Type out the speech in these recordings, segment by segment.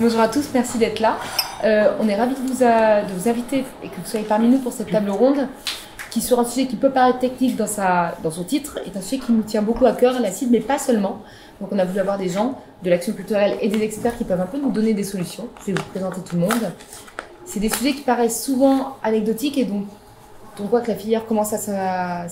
Bonjour à tous, merci d'être là. Euh, on est ravis de vous, inviter et que vous soyez parmi nous pour cette table ronde qui sur un sujet qui peut paraître technique dans son titre, est un sujet qui nous tient beaucoup à cœur, la CID, mais pas seulement. Donc on a voulu avoir des gens de l'action culturelle et des experts qui peuvent un peu nous donner des solutions. Je vais vous présenter tout le monde. C'est des sujets qui paraissent souvent anecdotiques et donc on voit que la filière commence à,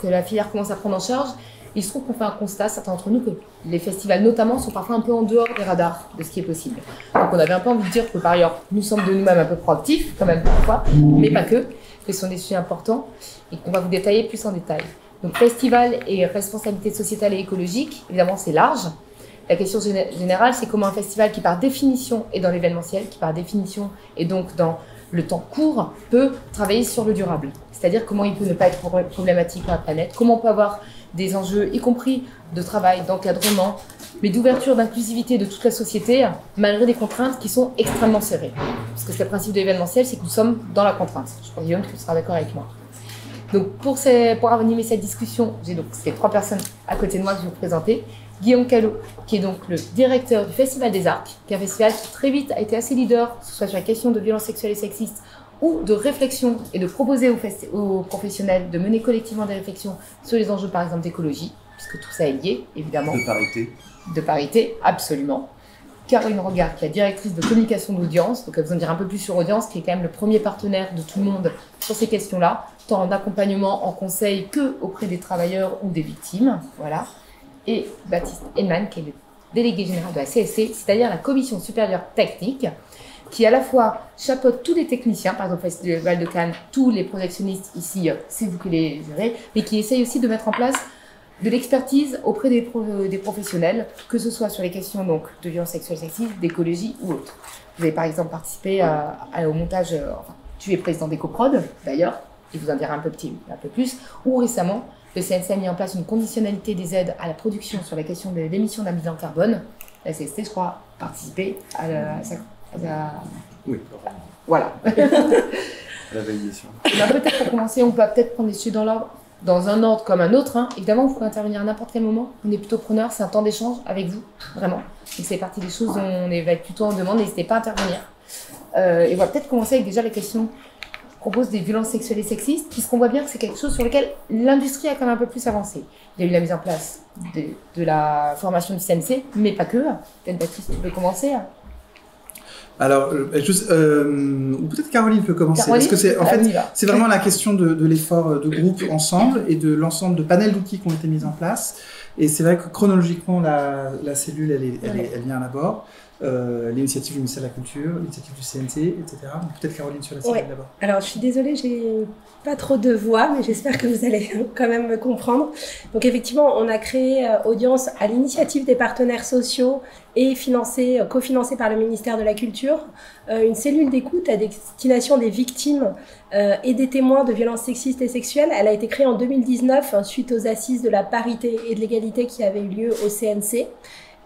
que la filière commence à prendre en charge. Il se trouve qu'on fait un constat, certains d'entre nous, que les festivals notamment sont parfois un peu en dehors des radars de ce qui est possible. Donc on avait un peu envie de dire que par ailleurs, nous sommes de nous-mêmes un peu proactifs, quand même parfois, mais pas que que ce sont des sujets importants et qu'on va vous détailler plus en détail. Donc festival et responsabilité sociétale et écologique, évidemment c'est large. La question générale, c'est comment un festival qui par définition est dans l'événementiel, qui par définition est donc dans le temps court, peut travailler sur le durable. C'est-à-dire comment il peut ne pas être problématique pour la planète, comment on peut avoir des enjeux, y compris de travail, d'encadrement, mais d'ouverture, d'inclusivité de toute la société, malgré des contraintes qui sont extrêmement serrées. Parce que c'est le principe de l'événementiel, c'est que nous sommes dans la contrainte. Je pense, Guillaume, que tu seras d'accord avec moi. Donc, pour, pour animer cette discussion, j'ai donc ces trois personnes à côté de moi que je vais vous présenter. Guillaume Callot, qui est donc le directeur du Festival des Arcs, qui est un festival qui très vite a été assez leader, que ce soit sur la question de violences sexuelles et sexistes ou de réflexion et de proposer aux, aux, professionnels de mener collectivement des réflexions sur les enjeux, par exemple, d'écologie, puisque tout ça est lié, évidemment. De parité. De parité, absolument. Caroline Regard, qui est la directrice de communication d'audience, donc elle vous en dire un peu plus sur audience, qui est quand même le premier partenaire de tout le monde sur ces questions-là, tant en accompagnement, en conseil que auprès des travailleurs ou des victimes. Voilà. Et Baptiste Henman, qui est le délégué général de la CSC, c'est-à-dire la commission supérieure technique, qui à la fois chapeaute tous les techniciens, par exemple au Festival de Cannes, tous les projectionnistes ici, euh, c'est vous qui les gérez, mais qui essaye aussi de mettre en place de l'expertise auprès des, professionnels, que ce soit sur les questions donc, de violence sexuelle sexiste, d'écologie ou autre. Vous avez par exemple participé au montage, euh, tu es président d'EcoProd d'ailleurs, il vous en dira un peu, petit, un peu plus, ou récemment, le CNC a mis en place une conditionnalité des aides à la production sur la question de l'émission d'un bilan carbone. La CST, je crois, participé à, la, Oui. Voilà. à la validation. peut-être pour commencer, on peut peut-être prendre les sujets dans l'ordre dans un ordre comme un autre. Hein. Évidemment, vous pouvez intervenir à n'importe quel moment. On est plutôt preneur, c'est un temps d'échange avec vous, vraiment. Et c'est partie des choses dont on va être plutôt en demande. N'hésitez pas à intervenir. Euh, et on va peut-être commencer avec déjà la question propose des violences sexuelles et sexistes, puisqu'on voit bien que c'est quelque chose sur lequel l'industrie a quand même un peu plus avancé. Il y a eu la mise en place de, de la formation du CNC, mais pas que. Peut-être Baptiste, tu peux commencer. Alors, euh, juste, euh, peut-être Caroline peut commencer, parce que c'est en fait, c'est vraiment la question de, de l'effort de groupe ensemble et de l'ensemble de panels d'outils qui ont été mis en place. Et c'est vrai que chronologiquement, la, la cellule, elle, est, elle, est, elle vient d'abord. Euh, l'initiative du ministère de la Culture, l'initiative du CNT, etc. Peut-être Caroline sur la cellule d'abord. Alors, je suis désolée, j'ai pas trop de voix, mais j'espère que vous allez quand même me comprendre. Donc, effectivement, on a créé euh, Audience à l'initiative des partenaires sociaux et financé, euh, cofinancé par le ministère de la Culture, une cellule d'écoute à destination des victimes et des témoins de violences sexistes et sexuelles. Elle a été créée en 2019 hein, suite aux assises de la parité et de l'égalité qui avaient eu lieu au CNC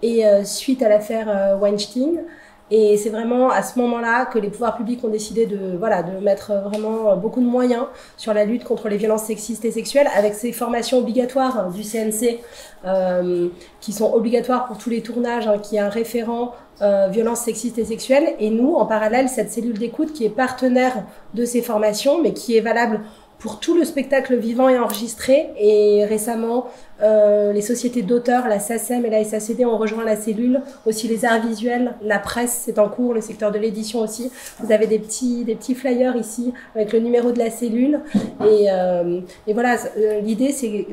et suite à l'affaire Weinstein. Et c'est vraiment à ce moment-là que les pouvoirs publics ont décidé de, voilà, de mettre vraiment beaucoup de moyens sur la lutte contre les violences sexistes et sexuelles, avec ces formations obligatoires du CNC, euh, qui sont obligatoires pour tous les tournages, hein, qui est un référent euh, violences sexistes et sexuelles. Et nous, en parallèle, cette cellule d'écoute qui est partenaire de ces formations, mais qui est valable pour tout le spectacle vivant et enregistré. Et récemment, euh, les sociétés d'auteurs, la SACEM et la SACD ont rejoint la cellule. Aussi les arts visuels, la presse, c'est en cours, le secteur de l'édition aussi. Vous avez des petits, des petits flyers ici avec le numéro de la cellule. Et, euh, voilà, euh, l'idée, c'est,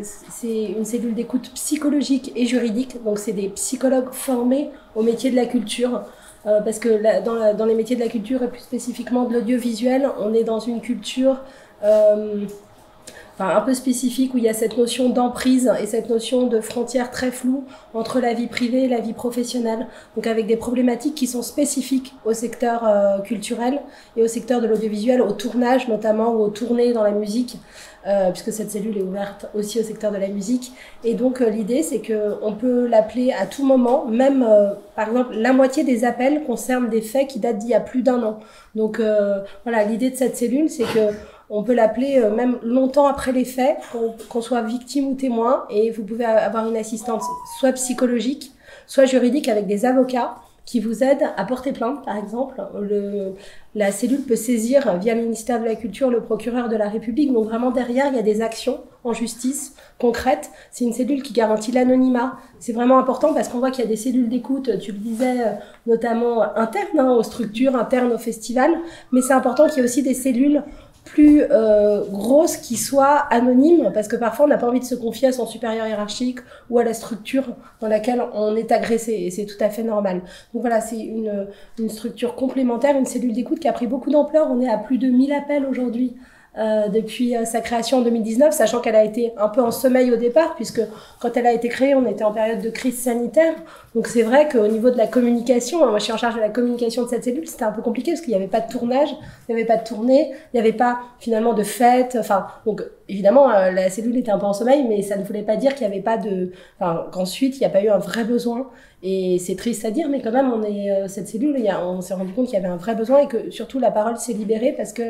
une cellule d'écoute psychologique et juridique. Donc, c'est des psychologues formés au métier de la culture. Parce que dans, dans les métiers de la culture et plus spécifiquement de l'audiovisuel, on est dans une culture enfin, un peu spécifique où il y a cette notion d'emprise et cette notion de frontière très floue entre la vie privée et la vie professionnelle. Donc avec des problématiques qui sont spécifiques au secteur euh, culturel et au secteur de l'audiovisuel, au tournage notamment ou aux tournées dans la musique. Euh, puisque cette cellule est ouverte aussi au secteur de la musique. Et donc euh, l'idée, c'est qu'on peut l'appeler à tout moment, même euh, par exemple la moitié des appels concernent des faits qui datent d'il y a plus d'un an. Donc voilà, l'idée de cette cellule, c'est que on peut l'appeler même longtemps après les faits, qu'on soit victime ou témoin, et vous pouvez avoir une assistance soit psychologique, soit juridique avec des avocats qui vous aident à porter plainte, par exemple. Le, la cellule peut saisir via le ministère de la Culture le procureur de la République. Donc vraiment derrière, il y a des actions en justice concrètes. C'est une cellule qui garantit l'anonymat. C'est vraiment important parce qu'on voit qu'il y a des cellules d'écoute, tu le disais, euh, notamment internes hein, aux structures, internes au festival. Mais c'est important qu'il y ait aussi des cellules plus euh, grosse qui soit anonyme, parce que parfois on n'a pas envie de se confier à son supérieur hiérarchique ou à la structure dans laquelle on est agressé, et c'est tout à fait normal. Donc voilà, c'est une, une structure complémentaire, une cellule d'écoute qui a pris beaucoup d'ampleur. On est à plus de 1000 appels aujourd'hui euh, depuis euh, sa création en 2019, sachant qu'elle a été un peu en sommeil au départ, puisque quand elle a été créée, on était en période de crise sanitaire. Donc c'est vrai qu'au niveau de la communication, moi je suis en charge de la communication de cette cellule, c'était un peu compliqué parce qu'il n'y avait pas de tournage, il n'y avait pas de tournée, il n'y avait pas finalement de fête. Enfin, donc évidemment euh, la cellule était un peu en sommeil, mais ça ne voulait pas dire qu'il n'y avait pas de, enfin qu'ensuite il n'y a pas eu un vrai besoin. Et c'est triste à dire, mais quand même, on est euh, cette cellule, on s'est rendu compte qu'il y avait un vrai besoin et que surtout la parole s'est libérée parce que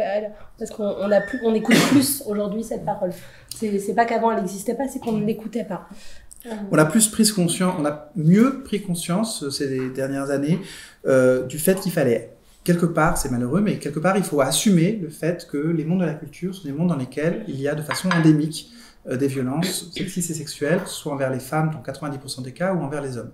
parce qu'on on plus, on écoute plus aujourd'hui cette parole. C'est, pas qu'avant elle n'existait pas, c'est qu'on ne l'écoutait pas. On a plus pris conscience, on a mieux pris conscience euh, ces dernières années euh, du fait qu'il fallait quelque part, c'est malheureux, mais quelque part, il faut assumer le fait que les mondes de la culture sont des mondes dans lesquels il y a de façon endémique euh, des violences sexistes et sexuelles, soit envers les femmes dans 90% des cas ou envers les hommes.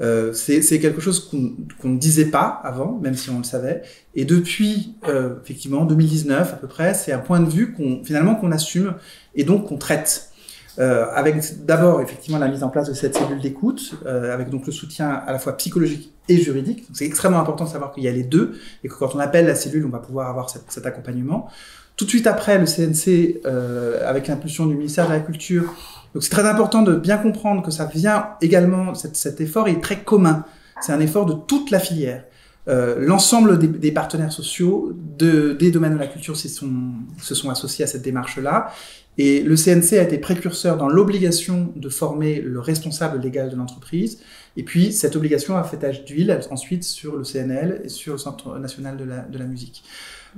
Euh, c'est quelque chose qu'on ne disait pas avant, même si on le savait. Et depuis, euh, effectivement, 2019 à peu près, c'est un point de vue qu'on finalement qu'on assume et donc qu'on traite. Euh, avec d'abord effectivement la mise en place de cette cellule d'écoute, euh, avec donc le soutien à la fois psychologique et juridique. C'est extrêmement important de savoir qu'il y a les deux et que quand on appelle la cellule, on va pouvoir avoir cet, cet accompagnement. Tout de suite après, le CNC, euh, avec l'impulsion du ministère de la Culture, donc c'est très important de bien comprendre que ça vient également, cet, cet effort est très commun. C'est un effort de toute la filière. Euh, L'ensemble des, des, partenaires sociaux de, des domaines de la culture sont, se sont associés à cette démarche-là. Et le CNC a été précurseur dans l'obligation de former le responsable légal de l'entreprise. Et puis, cette obligation a fait tâche d'huile ensuite sur le CNL et sur le Centre national de la, de la musique.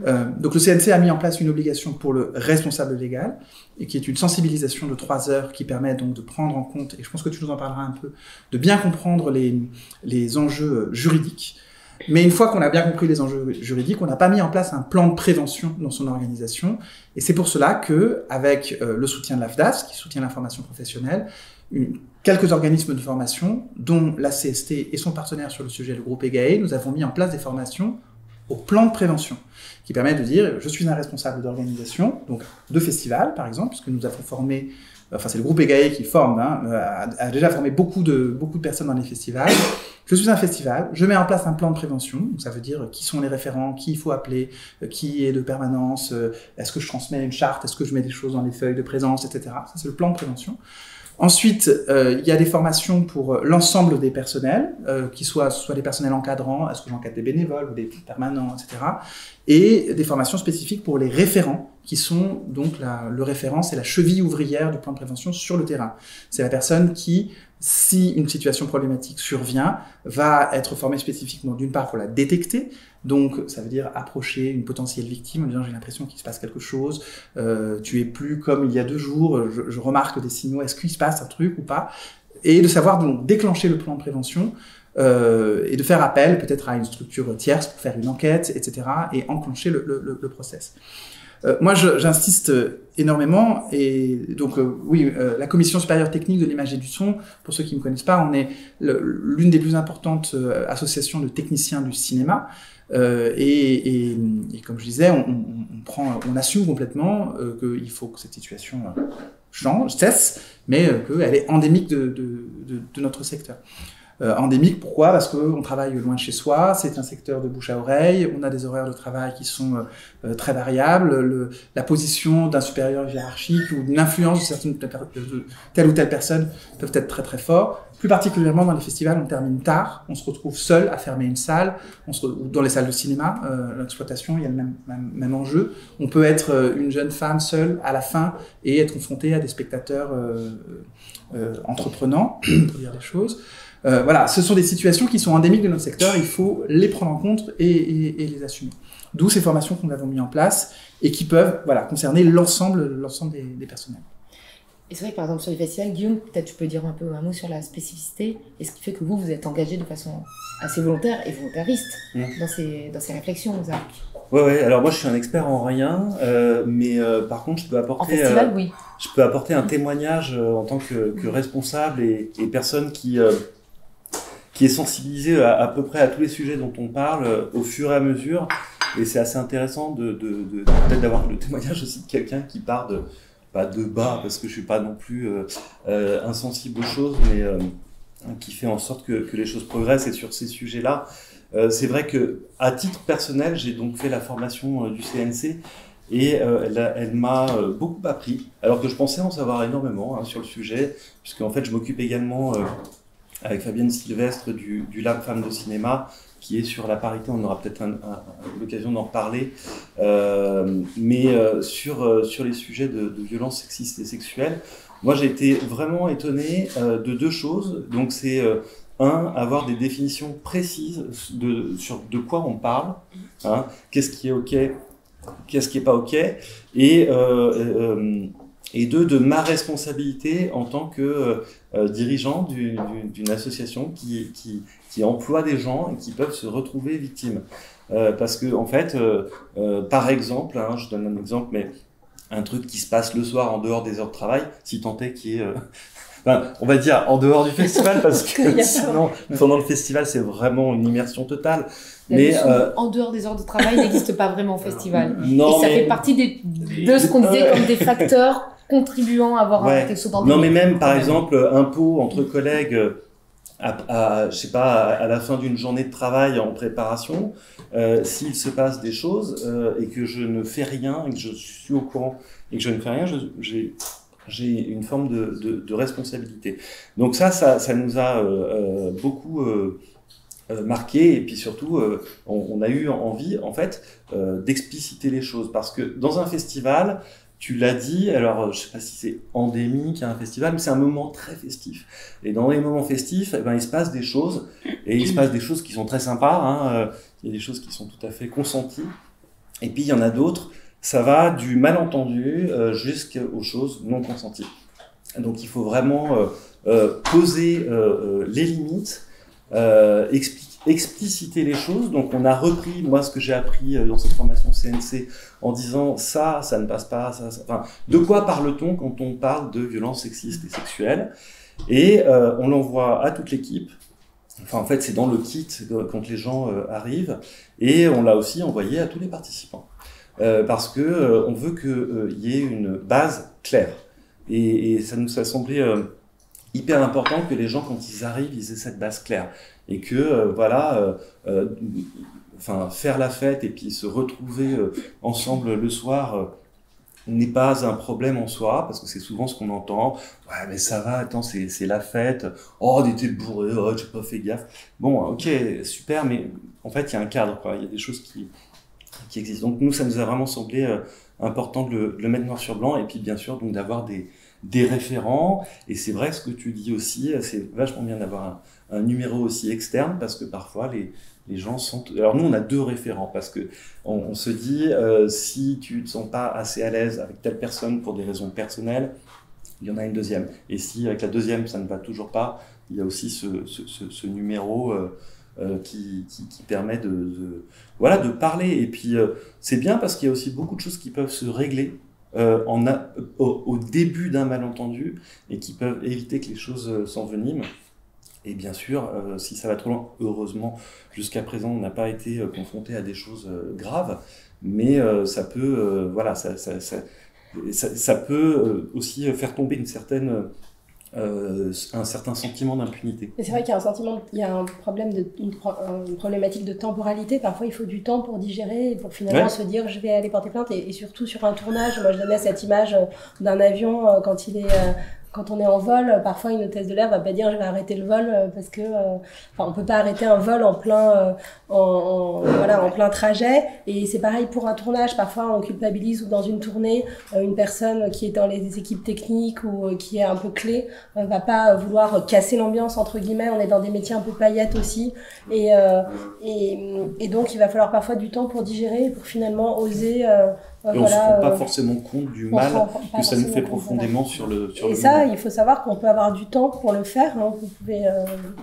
Euh, donc le CNC a mis en place une obligation pour le responsable légal, et qui est une sensibilisation de trois heures qui permet donc de prendre en compte, et je pense que tu nous en parleras un peu, de bien comprendre les, les enjeux juridiques. Mais une fois qu'on a bien compris les enjeux juridiques, on n'a pas mis en place un plan de prévention dans son organisation. Et c'est pour cela que, avec euh, le soutien de l'AFDAS, qui soutient l'information professionnelle, quelques organismes de formation, dont la CST et son partenaire sur le sujet, le groupe EGAE, nous avons mis en place des formations au plan de prévention, qui permet de dire je suis un responsable d'organisation, donc de festival par exemple, puisque nous avons formé, enfin c'est le groupe EGAE qui forme, hein, a, déjà formé beaucoup de, beaucoup de personnes dans les festivals. Je suis un festival, je mets en place un plan de prévention, ça veut dire qui sont les référents, qui il faut appeler, euh, qui est de permanence, euh, est-ce que je transmets une charte, est-ce que je mets des choses dans les feuilles de présence, etc. Ça c'est le plan de prévention. Ensuite, euh, il y a des formations pour l'ensemble des personnels, euh, qui soient soit des personnels encadrants, est-ce que j'encadre des bénévoles ou des permanents, etc. Et des formations spécifiques pour les référents, qui sont donc le référent, c'est la cheville ouvrière du plan de prévention sur le terrain. C'est la personne qui, si une situation problématique survient, va être formée spécifiquement d'une part pour la détecter, donc, ça veut dire approcher une potentielle victime en disant j'ai l'impression qu'il se passe quelque chose, euh, tu es plus comme il y a deux jours, je, je remarque des signaux, est-ce qu'il se passe un truc ou pas? Et de savoir donc déclencher le plan de prévention euh, et de faire appel peut-être à une structure tierce pour faire une enquête, etc. et enclencher le, le, le process. Euh, moi, j'insiste énormément et donc euh, oui, euh, la commission supérieure technique de l'image et du son, pour ceux qui ne me connaissent pas, on est l'une des plus importantes euh, associations de techniciens du cinéma. Euh, et, comme je disais, on, assume complètement euh, qu'il faut que cette situation change, cesse, mais qu'elle est endémique de notre secteur. Euh, endémique, pourquoi? Parce qu'on travaille loin de chez soi, c'est un secteur de bouche à oreille, on a des horaires de travail qui sont euh, très variables, le, la position d'un supérieur hiérarchique ou l'influence de, certaines, de telle ou telle personne peuvent être très très forts. Plus particulièrement dans les festivals, on termine tard, on se retrouve seul à fermer une salle, on se, ou dans les salles de cinéma, euh, l'exploitation, il y a le même, même, enjeu. On peut être euh, une jeune femme seule à la fin et être confrontée à des spectateurs euh, euh, entreprenants, pour dire les choses. Euh, voilà, ce sont des situations qui sont endémiques de notre secteur, il faut les prendre en compte et, et, et les assumer. D'où ces formations que nous avons mis en place et qui peuvent voilà, concerner l'ensemble l'ensemble des, des personnels. Et c'est vrai que par exemple sur les festivals, Guillaume, peut-être tu peux dire un peu un mot sur la spécificité et ce qui fait que vous, vous êtes engagé de façon assez volontaire et volontariste mmh. dans, ces, dans ces réflexions, Zach. Ouais, ouais, alors moi je suis un expert en rien, euh, mais euh, par contre je peux apporter. En festival, oui. Je peux apporter un témoignage en tant que, que responsable et, et, personne qui, qui est sensibilisée à, peu près à tous les sujets dont on parle au fur et à mesure. Et c'est assez intéressant de, d'avoir le témoignage aussi de quelqu'un qui part de pas de bas parce que je suis pas non plus euh, euh, insensible aux choses, mais euh, qui fait en sorte que, que, les choses progressent. Et sur ces sujets-là, c'est vrai que à titre personnel, j'ai donc fait la formation du CNC et elle, elle m'a beaucoup appris, alors que je pensais en savoir énormément hein, sur le sujet, puisque en fait je m'occupe également avec Fabienne Sylvestre du, Lab Femmes de Cinéma qui est sur la parité. On aura peut-être l'occasion d'en reparler. Euh, mais euh, sur, euh, sur les sujets de, de violences sexistes et sexuelles, moi j'ai été vraiment étonné de deux choses. Donc c'est un, avoir des définitions précises de, sur de quoi on parle, hein, qu'est-ce qui est OK, qu'est-ce qui est pas OK, et et deux, de ma responsabilité en tant que euh, euh, dirigeant d'une association qui, qui, qui, emploie des gens et qui peuvent se retrouver victimes. Euh, parce que, en fait, par exemple, hein, je donne un exemple, mais un truc qui se passe le soir en dehors des heures de travail, si tant est qui est on va dire en dehors du festival parce que sinon pendant le festival c'est vraiment une immersion totale. mais en dehors des heures de travail n'existe pas vraiment au festival. Non, et ça fait partie des, de ce qu'on disait comme des facteurs contribuant à avoir un texte Non, mais même, par exemple, un pot entre collègues, à, je sais pas, à la fin d'une journée de travail en préparation, euh, s'il se passe des choses euh, et que je ne fais rien, et que je suis au courant et que je ne fais rien, j'ai j'ai une forme de, de, de, responsabilité. Donc ça, ça, ça nous a euh, beaucoup marqué et puis surtout, on, on, a eu envie, en fait, d'expliciter les choses. Parce que dans un festival, tu l'as dit, alors je sais pas si c'est endémique à un festival, mais c'est un moment très festif. Et dans les moments festifs, eh ben, il se passe des choses, et il se passe des choses qui sont très sympas, hein, euh, il y a des choses qui sont tout à fait consenties, et puis il y en a d'autres, ça va du malentendu euh, jusqu'aux choses non consenties. Donc il faut vraiment euh poser les limites, expliquer expliciter les choses. Donc on a repris, moi, ce que j'ai appris euh, dans cette formation CNC en disant ça, ça ne passe pas, ça, ça. De quoi parle-t-on quand on parle de violences sexistes et sexuelles Et euh, on l'envoie à toute l'équipe. Enfin, en fait, c'est dans le kit euh, quand les gens arrivent. Et on l'a aussi envoyé à tous les participants. parce que on veut qu'il y ait une base claire. Et, et ça nous a semblé hyper important que les gens, quand ils arrivent, ils aient cette base claire et que euh, voilà, euh, euh, enfin faire la fête et puis se retrouver ensemble le soir n'est pas un problème en soi, parce que c'est souvent ce qu'on entend. Ouais, mais ça va, attends, c'est, la fête. Oh, on était bourré, oh, j'ai pas fait gaffe. Bon, ok, super, mais en fait, il y a un cadre, quoi. Il y a des choses qui, qui existent. Donc, nous, ça nous a vraiment semblé important de le, de le, mettre noir sur blanc, et puis, bien sûr, donc d'avoir des, des référents. Et c'est vrai, ce que tu dis aussi, c'est vachement bien d'avoir un, un numéro aussi externe parce que parfois les, les gens sont. Alors nous, on a deux référents parce que on, se dit euh, si tu ne te sens pas assez à l'aise avec telle personne pour des raisons personnelles, il y en a une deuxième. Et si avec la deuxième ça ne va toujours pas, il y a aussi ce, ce, numéro euh, euh, qui, qui, permet de, voilà de parler. Et puis c'est bien parce qu'il y a aussi beaucoup de choses qui peuvent se régler. En au, au, début d'un malentendu et qui peuvent éviter que les choses s'enveniment. Et bien sûr, euh, si ça va trop loin, heureusement, jusqu'à présent, on n'a pas été euh, confronté à des choses euh, graves, mais ça peut, voilà, ça, ça, ça, ça, peut aussi faire tomber une certaine un certain sentiment d'impunité. C'est vrai qu'il y a un sentiment, il y a un problème de, une, une, problématique de temporalité. Parfois, il faut du temps pour digérer et pour finalement se dire je vais aller porter plainte. Et, et, surtout sur un tournage, moi je donnais cette image d'un avion quand il est quand on est en vol, parfois une hôtesse de l'air va pas dire je vais arrêter le vol euh, parce que, euh, enfin, on peut pas arrêter un vol en plein, euh, en, voilà, en plein trajet. Et c'est pareil pour un tournage. Parfois, on culpabilise ou dans une tournée, une personne qui est dans les équipes techniques ou qui est un peu clé va pas vouloir casser l'ambiance entre guillemets. On est dans des métiers un peu paillettes aussi, et, et, et donc il va falloir parfois du temps pour digérer, pour finalement oser et on ne se rend pas forcément compte du mal que ça nous fait profondément sur le sur Et ça, il faut savoir qu'on peut avoir du temps pour le faire. Hein. Vous pouvez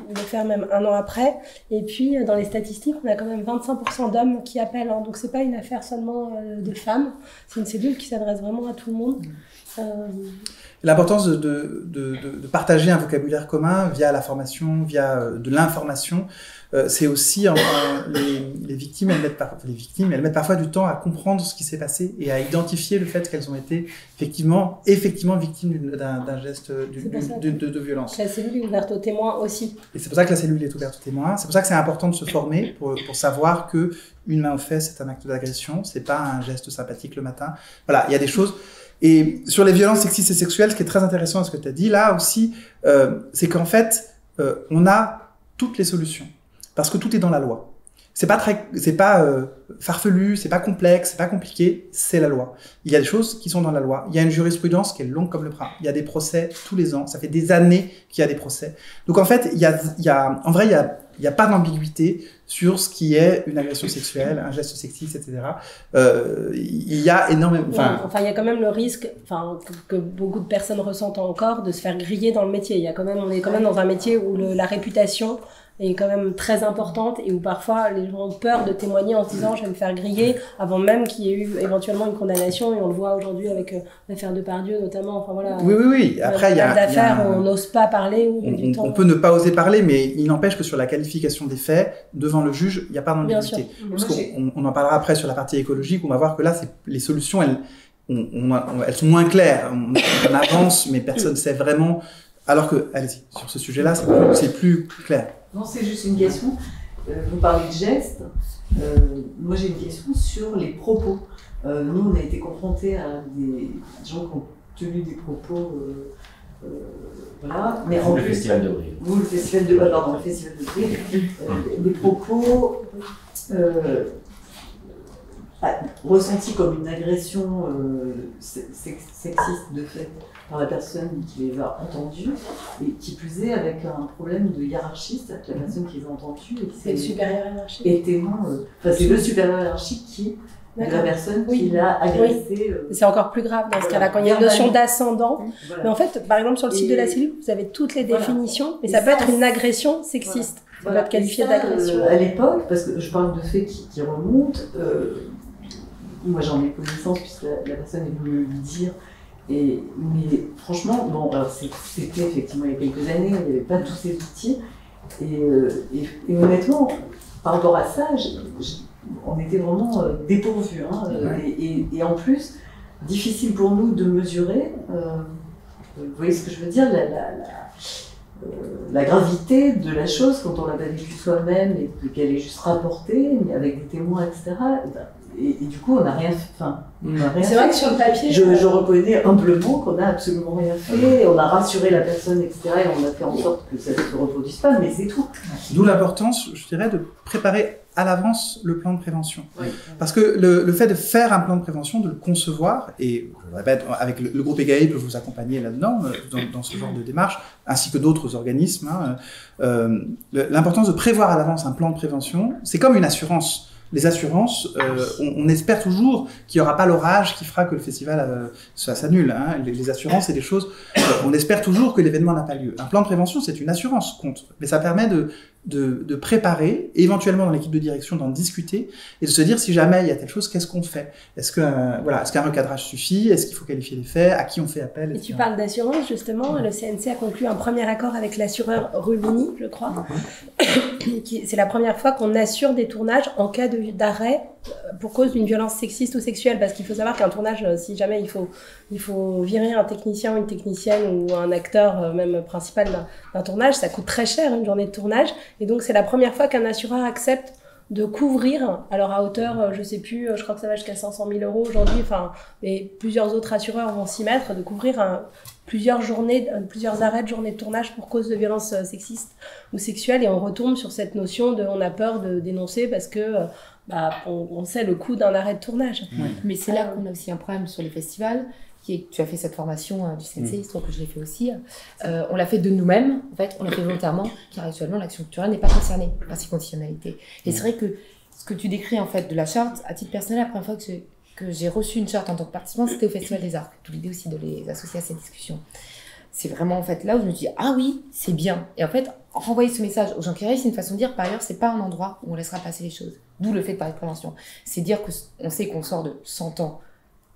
le faire même un an après. Et puis, dans les statistiques, on a quand même 25% d'hommes qui appellent. Hein. Donc, c'est pas une affaire seulement de femmes. C'est une cellule qui s'adresse vraiment à tout le monde. L'importance de, de, de, de, partager un vocabulaire commun via la formation, via euh, de l'information, euh, c'est aussi les, les, victimes, elles mettent par, les victimes, elles mettent parfois du temps à comprendre ce qui s'est passé et à identifier le fait qu'elles ont été effectivement, effectivement victimes d'un geste de, de, violence. La cellule est ouverte aux témoins aussi. Et c'est pour ça que la cellule est ouverte aux témoins. C'est pour ça que c'est important de se former pour, pour savoir que une main aux fesses, c'est un acte d'agression, c'est pas un geste sympathique le matin. Voilà, il y a des choses. Et sur les violences sexistes et sexuelles, ce qui est très intéressant à ce que tu as dit là aussi, euh, c'est qu'en fait, euh, on a toutes les solutions. Parce que tout est dans la loi. C'est pas très, c'est pas euh, farfelu, c'est pas complexe, c'est pas compliqué, c'est la loi. Il y a des choses qui sont dans la loi. Il y a une jurisprudence qui est longue comme le bras. Il y a des procès tous les ans. Ça fait des années qu'il y a des procès. Donc en fait, il y a, il y a, en vrai, il y a, il y a pas d'ambiguïté sur ce qui est une agression sexuelle, un geste sexiste, etc. Euh, il y a énormément. Enfin, enfin, il y a quand même le risque, enfin, que, beaucoup de personnes ressentent encore, de se faire griller dans le métier. Il y a quand même, on est quand même dans un métier où le, la réputation est quand même très importante et où parfois les gens ont peur de témoigner en se disant je vais me faire griller avant même qu'il y ait eu éventuellement une condamnation. Et on le voit aujourd'hui avec euh, l'affaire de Pardieu notamment. Enfin voilà. Oui oui oui. Après il y a d'affaires où on n'ose pas parler ou on, du temps. on, peut ne pas oser parler mais il n'empêche que sur la qualification des faits devant le juge il n'y a pas d'ambiguïté. parce qu'on on en parlera après sur la partie écologique on va voir que là c'est les solutions elles on, elles sont moins claires. On, avance mais personne ne sait vraiment. Alors que allez-y sur ce sujet là c'est plus clair non, c'est juste une question. Euh, vous parlez de gestes. Euh, moi, j'ai une question sur les propos. Euh, nous, on a été confrontés à des gens qui ont tenu des propos. voilà. Mais vous, en le festival de Brie. Vous, le festival de pardon, le festival de des propos ressentis comme une agression sexiste de fait par la personne qui les a entendus, et qui plus est avec un problème de hiérarchie, c'est-à-dire que la personne qui les a entendus le supérieur hiérarchique. est témoin, euh, enfin c'est le supérieur hiérarchique qui la personne qui l'a agressé. Euh, c'est encore plus grave dans ce cas-là, quand il y a une notion d'ascendant. Mais en fait, par exemple, sur le site de la cellule, vous avez toutes les définitions, mais ça, peut être une agression sexiste. Ça peut être qualifié d'agression. Euh, à l'époque, parce que je parle de faits qui, remontent, moi j'en ai connaissance puisque la, la personne est venue me dire et, mais franchement, bon, c'était effectivement il y a quelques années, il n'y avait pas tous ces outils. Euh, et, honnêtement, par rapport à ça, on était vraiment euh, dépourvus. Hein, euh, et, en plus, difficile pour nous de mesurer, vous voyez ce que je veux dire, la, gravité de la chose quand on l'a pas vécu soi-même et qu'elle est juste rapportée, mais avec des témoins, etc et, du coup, on n'a rien fait. c'est vrai que sur le papier. Je, je reconnais humblement qu'on n'a absolument rien fait. On a rassuré la personne, etc. Et on a fait en sorte que ça ne se reproduise pas, mais c'est tout. D'où l'importance, je dirais, de préparer à l'avance le plan de prévention. Parce que le, le, fait de faire un plan de prévention, de le concevoir, et je le répète, avec le, groupe EGAE peut vous accompagner là-dedans, euh, dans, dans, ce genre de démarche, ainsi que d'autres organismes. Hein, euh, l'importance de prévoir à l'avance un plan de prévention, c'est comme une assurance les assurances, euh, on, espère toujours qu'il n'y aura pas l'orage qui fera que le festival euh, s'annule. Hein. Les, assurances, c'est des choses. Euh, on espère toujours que l'événement n'a pas lieu. Un plan de prévention, c'est une assurance contre, mais ça permet de, de, de préparer, éventuellement dans l'équipe de direction d'en discuter et de se dire si jamais il y a telle chose, qu'est-ce qu'on fait? Est-ce que voilà, est-ce qu'un recadrage suffit? Est-ce qu'il faut qualifier les faits? À qui on fait appel? Et tu parles d'assurance justement. Le CNC a conclu un premier accord avec l'assureur Rubini, je crois. c'est la première fois qu'on assure des tournages en cas d'arrêt pour cause d'une violence sexiste ou sexuelle, parce qu'il faut savoir qu'un tournage, euh, si jamais il faut, il faut virer un technicien une technicienne ou un acteur euh, même principal d'un tournage, ça coûte très cher une journée de tournage, et donc c'est la première fois qu'un assureur accepte de couvrir, alors à hauteur, je sais plus, je crois que ça va jusqu'à 500 000 euros aujourd'hui, enfin, mais plusieurs autres assureurs vont s'y mettre, de couvrir un, plusieurs journées, plusieurs arrêts de journée de tournage pour cause de violences sexistes ou sexuelles, et on retombe sur cette notion de on a peur de dénoncer parce que bah, on, sait le coût d'un arrêt de tournage. Mais c'est là qu'on a aussi un problème sur les festivals. Qui est, tu as fait cette formation euh, du CNC, mm. que je l'ai fait aussi. Euh, on l'a fait de nous-mêmes, en fait, on l'a fait volontairement, car actuellement l'action culturelle n'est pas concernée par ces conditionnalités. Et c'est vrai que ce que tu décris en fait de la charte, à titre personnel, la première fois que j'ai reçu une charte en tant que participant, c'était au Festival des Arts. Tout l'idée aussi de les associer à cette discussion. C'est vraiment en fait là où je me dis ah oui, c'est bien. Et en fait, renvoyer ce message aux gens qui arrivent, c'est une façon de dire par ailleurs, c'est pas un endroit où on laissera passer les choses. D'où le fait de parler de prévention. C'est dire que on sait qu'on sort de 100 ans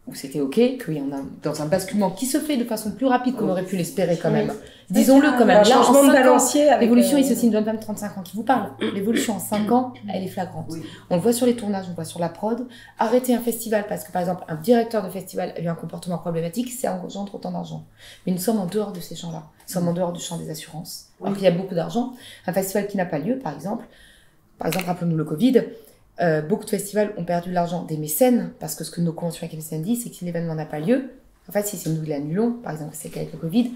où c'était ok, qu'il y en a dans un basculement qui se fait de façon plus rapide qu'on aurait pu l'espérer quand même. Disons-le quand même. Là, en 5 ans, l'évolution, il c'est une jeune femme de 35 ans qui vous parle. L'évolution en 5 ans, elle est flagrante. On le voit sur les tournages, on le voit sur la prod. Arrêter un festival parce que, par exemple, un directeur de festival a eu un comportement problématique, c'est engendre autant d'argent. Mais nous sommes en dehors de ces champs-là. Nous sommes en dehors du champ des assurances. il y a beaucoup d'argent. Un festival qui n'a pas lieu, par exemple, par exemple, rappelons-nous le Covid, euh, beaucoup de festivals ont perdu l'argent des mécènes, parce que ce que nos conventions avec les mécènes disent, c'est que si l'événement n'a pas lieu, en fait, si c'est nous qui l'annulons, par exemple, c'est qu'avec le Covid,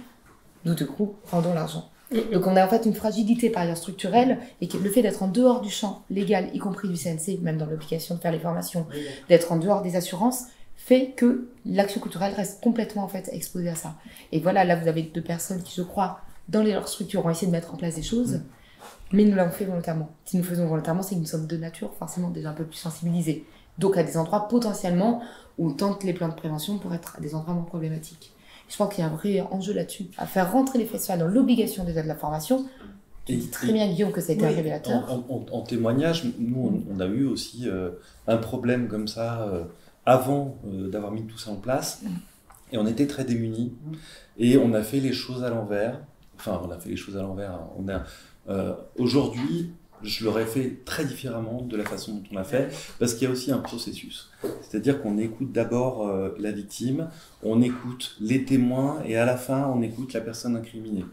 nous, de coup, rendons l'argent. Donc on a en fait une fragilité par ailleurs structurelle et que le fait d'être en dehors du champ légal, y compris du CNC, même dans l'obligation de faire les formations, d'être en dehors des assurances, fait que l'action culturelle reste complètement en fait exposée à ça. Et voilà, là vous avez deux personnes qui, je crois, dans leurs structures ont essayé de mettre en place des choses. Mm. Mais nous l'avons fait volontairement. Si nous faisons volontairement, c'est que nous sommes de nature forcément déjà un peu plus sensibilisés. Donc à des endroits potentiellement où tente les plans de prévention pour être à des endroits moins problématiques. je pense qu'il y a un vrai enjeu là-dessus, à faire rentrer les festivals dans l'obligation déjà de la formation. Tu dis très bien, Guillaume, que ça a été un révélateur. En, témoignage, nous, on, a eu aussi euh, un problème comme ça euh, avant euh, d'avoir mis tout ça en place. Et on était très démunis. Et on a fait les choses à l'envers. Enfin, on a fait les choses à l'envers. On a, euh, aujourd'hui, je l'aurais fait très différemment de la façon dont on l'a fait, parce qu'il y a aussi un processus. C'est-à-dire qu'on écoute d'abord euh, la victime, on écoute les témoins, et à la fin, on écoute la personne incriminée.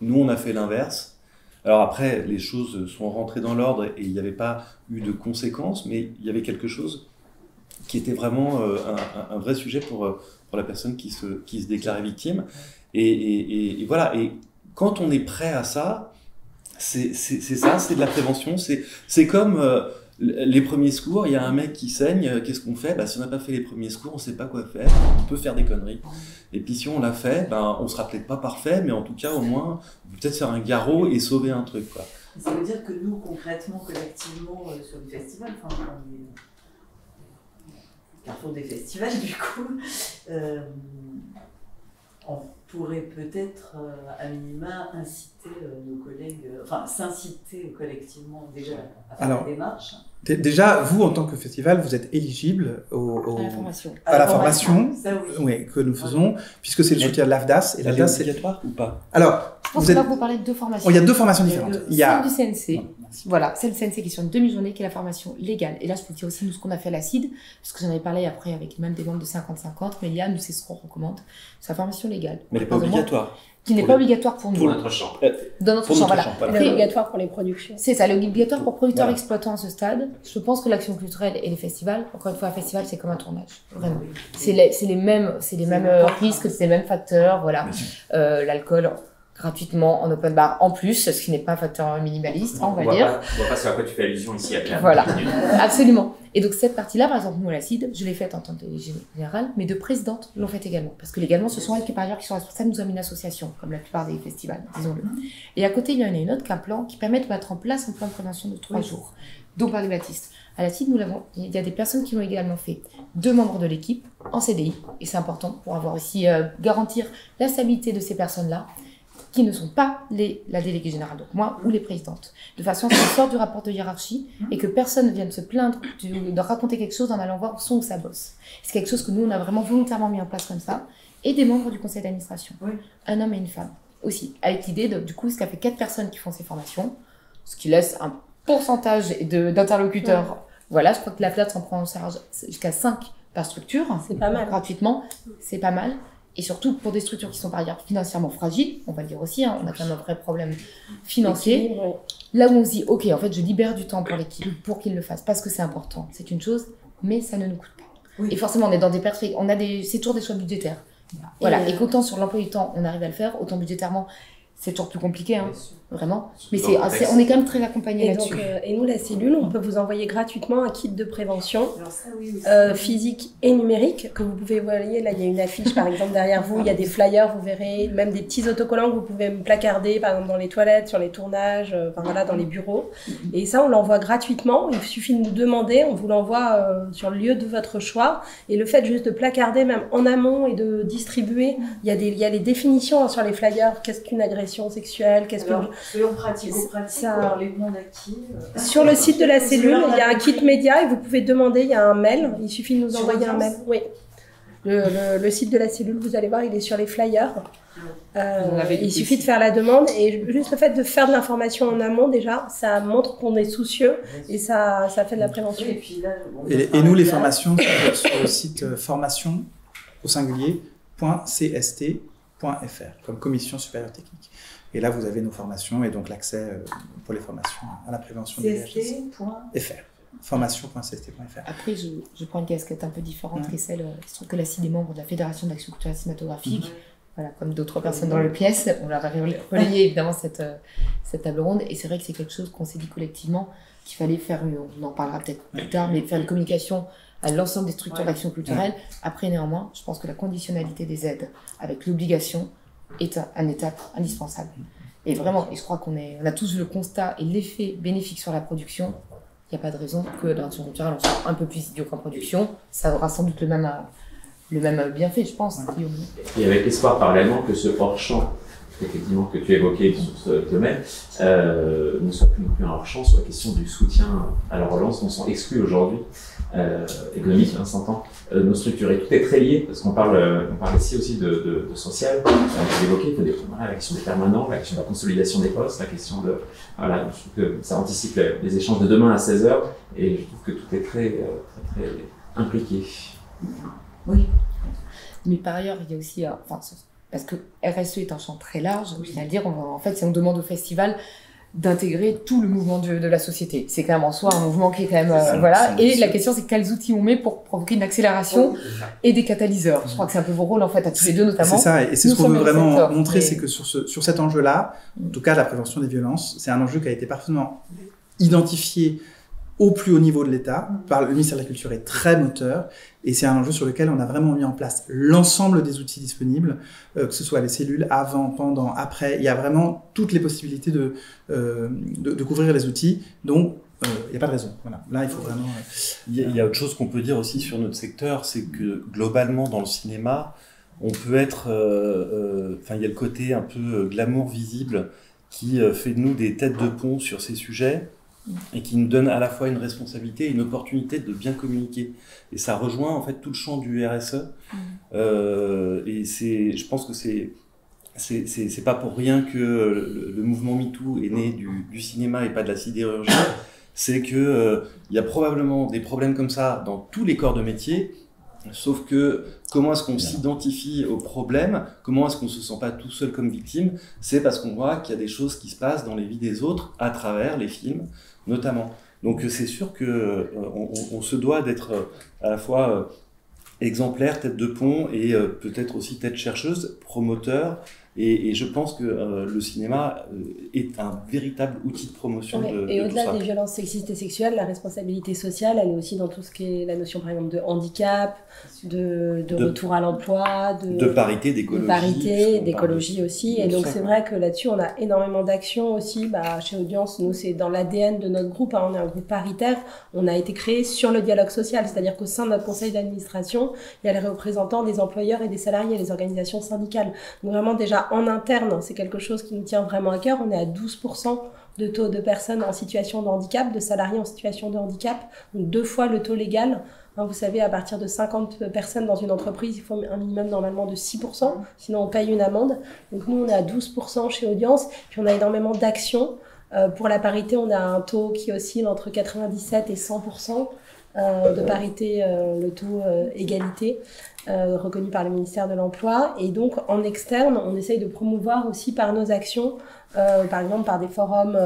Nous, on a fait l'inverse. Alors après, les choses sont rentrées dans l'ordre et il n'y avait pas eu de conséquences, mais il y avait quelque chose qui était vraiment euh, un, vrai sujet pour, pour la personne qui se, qui se déclarait victime. Et, et, et voilà, et quand on est prêt à ça, c'est ça, c'est de la prévention. C'est comme euh, les premiers secours. Il y a un mec qui saigne, euh, qu'est-ce qu'on fait? Bah, Si on n'a pas fait les premiers secours, on ne sait pas quoi faire. On peut faire des conneries. Et puis si on l'a fait, ben, on sera peut-être pas parfait, mais en tout cas, au moins, peut-être faire un garrot et sauver un truc. Quoi. Ça veut dire que nous, concrètement, collectivement, euh, sur le festival, enfin, on est carrefour des festivals, du coup, on pourrait peut-être, à minima, inciter nos collègues, enfin, s'inciter collectivement déjà à faire la démarche. Déjà, vous, en tant que festival, vous êtes éligible au, à la formation, à la formation oui. que nous faisons, puisque c'est le soutien de l'AFDAS. Et l'AFDAS, c'est obligatoire ou pas? Alors, je pense que là, vous parlez de deux formations. il y a deux formations différentes. Il y a celle du CNC. Voilà, celle du CNC qui est sur une demi-journée, qui est la formation légale. Et là, je peux dire aussi nous ce qu'on a fait à l'ACID, parce que j'en avais parlé après avec même des membres de 50-50, mais il y a, nous, c'est ce qu'on recommande, c'est la formation légale. Mais elle n'est pas obligatoire qui n'est pas obligatoire pour nous. Pour notre champ. Euh, dans notre champ, voilà. C'est obligatoire pour les productions. C'est ça, obligatoire pour producteurs exploitants à ce stade. Je pense que l'action culturelle et les festivals, encore une fois, un festival, c'est comme un tournage. Vraiment. C'est les, les, mêmes, c'est les mêmes risques, c'est les mêmes facteurs, voilà. Euh, L'alcool, gratuitement en open bar en plus, ce qui n'est pas un facteur minimaliste, on, va dire. Pas, on voit pas ce à quoi tu fais allusion ici à Claire. Voilà, absolument. Et donc cette partie-là, par exemple, moi, l'acide, je l'ai faite en tant que générale, mais deux présidentes l'ont faite également. Parce que légalement, ce sont elles qui, par ailleurs, qui sont responsables. Nous sommes une association, comme la plupart des festivals, disons-le. Et à côté, il y en a une autre qui a un plan qui permet de mettre en place un plan de prévention de trois jours. Donc, par les Baptiste. À la CID, nous l'avons, il y a des personnes qui l'ont également fait. Deux membres de l'équipe en CDI, et c'est important pour avoir aussi euh, garantir la stabilité de ces personnes-là qui ne sont pas les, la déléguée générale, donc moi ou les présidentes. De façon à ce qu'on sorte du rapport de hiérarchie et que personne ne vienne se plaindre de, raconter quelque chose en allant voir son ou sa bosse. C'est quelque chose que nous, on a vraiment volontairement mis en place comme ça. Et des membres du conseil d'administration. Un homme et une femme aussi. Avec l'idée, du coup, ce qu'a fait quatre personnes qui font ces formations, ce qui laisse un pourcentage d'interlocuteurs. Voilà, je crois que la plate s'en prend en charge jusqu'à 5 par structure. C'est pas mal. Gratuitement. C'est pas mal et surtout pour des structures qui sont par ailleurs financièrement fragiles, on va le dire aussi, hein, on a quand même un vrai problème financier. Là où on se dit, ok, en fait, je libère du temps pour l'équipe pour qu'ils le fassent, parce que c'est important, c'est une chose, mais ça ne nous coûte pas. Et forcément, on est dans des perspectives, on a des, c'est toujours des choix budgétaires. Voilà, et, et qu'autant sur l'emploi du temps, on arrive à le faire, autant budgétairement, c'est toujours plus compliqué, hein, vraiment. Mais c'est, on est quand même très accompagné là-dessus. Euh, et nous, la cellule, on peut vous envoyer gratuitement un kit de prévention euh, physique et numérique que vous pouvez voir. Là, il y a une affiche, par exemple, derrière vous. Il y a des flyers, vous verrez, même des petits autocollants que vous pouvez placarder, par exemple, dans les toilettes, sur les tournages, euh, enfin, voilà, dans les bureaux. Et ça, on l'envoie gratuitement. Il suffit de nous demander, on vous l'envoie sur le lieu de votre choix. Et le fait juste de placarder, même en amont, et de distribuer, il y a, des, il y a les définitions hein, sur les flyers. Qu'est-ce qu'une agression sexuelle? Qu'est-ce que selon pratique ça... Euh, Sur le site de la cellule, il y a un kit média et vous pouvez demander. Il y a un mail. Il suffit de nous envoyer un mail. Oui. Le, site de la cellule, vous allez voir, il est sur les flyers. Euh, il suffit de faire la demande et juste le fait de faire de l'information en amont déjà, ça montre qu'on est soucieux et ça, ça fait de la prévention. Et, puis là, et, nous, les formations sur, le site euh, formation au singulier .cst.fr comme commission supérieure technique. Et là, vous avez nos formations et donc l'accès euh, pour les formations à la prévention des CST.fr. Formation.cst.fr. Après, je, je, prends une casquette un peu différente, qui est celle, je trouve que la CID est membre de la Fédération d'action culturelle cinématographique. Voilà, comme d'autres personnes dans le pièce, on leur a relayé évidemment cette, euh, cette table ronde. Et c'est vrai que c'est quelque chose qu'on s'est dit collectivement qu'il fallait faire, on en parlera peut-être plus tard, mais faire une communication à l'ensemble des structures d'action culturelle. Après, néanmoins, je pense que la conditionnalité des aides avec l'obligation est un, étape indispensable. Et vraiment, je crois qu'on on a tous le constat et l'effet bénéfique sur la production. Il n'y a pas de raison que dans l'action culturelle, on soit un peu plus idiot qu'en production. Ça aura sans doute le même, le même bienfait, je pense. Et avec l'espoir parallèlement que ce hors-champ effectivement que tu évoquais sur ce domaine, euh, ne soit plus non plus un hors-champ sur la question du soutien à la relance dont sont exclus aujourd'hui euh, économique, hein, s'entend, euh, nos structures. Et tout est très lié, parce qu'on parle, euh, on parle ici aussi de, de, de social. Euh, évoqué, il voilà, la question des permanents, la question de la consolidation des postes, la question de. Voilà, je trouve que ça anticipe les, échanges de demain à 16h, et je trouve que tout est très, très, très impliqué. Oui. Mais par ailleurs, il y a aussi. Enfin, parce que RSE est un champ très large, c'est-à-dire, en fait, si on demande au festival d'intégrer tout le mouvement de, de la société. C'est quand même en soi un mouvement qui est quand même euh, voilà. Et la question c'est quels outils on met pour provoquer une accélération et des catalyseurs. Je crois que c'est un peu vos rôles en fait à tous les deux notamment. C'est ça et c'est ce qu'on veut vraiment montrer, c'est que sur ce sur cet enjeu-là, en tout cas la prévention des violences, c'est un enjeu qui a été parfaitement identifié au plus haut niveau de l'État. Par le ministère de la Culture est très moteur et c'est un enjeu sur lequel on a vraiment mis en place l'ensemble des outils disponibles, euh, que ce soit les cellules avant, pendant, après. Il y a vraiment toutes les possibilités de, euh, couvrir les outils. Donc, euh, il n'y a pas de raison. Là, il faut vraiment. Il y, y, a, autre chose qu'on peut dire aussi sur notre secteur, c'est que globalement, dans le cinéma, on peut être. Enfin, il y a le côté un peu glamour visible qui fait de nous des têtes de pont sur ces sujets et qui nous donne à la fois une responsabilité et une opportunité de bien communiquer. Et ça rejoint en fait tout le champ du RSE. Mm. Euh, et c'est, je pense que c'est c'est pas pour rien que le, mouvement MeToo est né du, du, cinéma et pas de la sidérurgie. C'est que euh, il y a probablement des problèmes comme ça dans tous les corps de métier. Sauf que comment est-ce qu'on s'identifie aux problèmes Comment est-ce qu'on se sent pas tout seul comme victime? C'est parce qu'on voit qu'il y a des choses qui se passent dans les vies des autres à travers les films, notamment. Donc c'est sûr que euh, se doit d'être euh, à la fois euh, exemplaire, tête de pont et peut-être aussi tête chercheuse, promoteur et, je pense que euh, le cinéma euh, est un véritable outil de promotion de, Et au-delà des violences sexistes et sexuelles, la responsabilité sociale, elle est aussi dans tout ce qui est la notion, par exemple, de handicap, de, de, retour à l'emploi, de, de, parité, d'écologie. De parité, d'écologie aussi. Et donc, c'est vrai que là-dessus, on a énormément d'actions aussi. Bah, chez Audience, nous, c'est dans l'ADN de notre groupe. Hein, on est un groupe paritaire. On a été créé sur le dialogue social. C'est-à-dire qu'au sein de notre conseil d'administration, il y a les représentants des employeurs et des salariés, les organisations syndicales. Donc, vraiment, déjà, en interne, c'est quelque chose qui nous tient vraiment à cœur. On est à 12% de taux de personnes en situation de handicap, de salariés en situation de handicap, donc deux fois le taux légal. Hein, vous savez, à partir de 50 personnes dans une entreprise, il faut un minimum normalement de 6%, sinon on paye une amende. Donc nous, on est à 12% chez Audience, puis on a énormément d'actions. Euh, pour la parité, on a un taux qui oscille entre 97 et 100%. Euh, de parité, euh, le taux égalité. Euh, reconnu par le ministère de l'Emploi. Et donc, en externe, on essaye de promouvoir aussi par nos actions, par exemple par des forums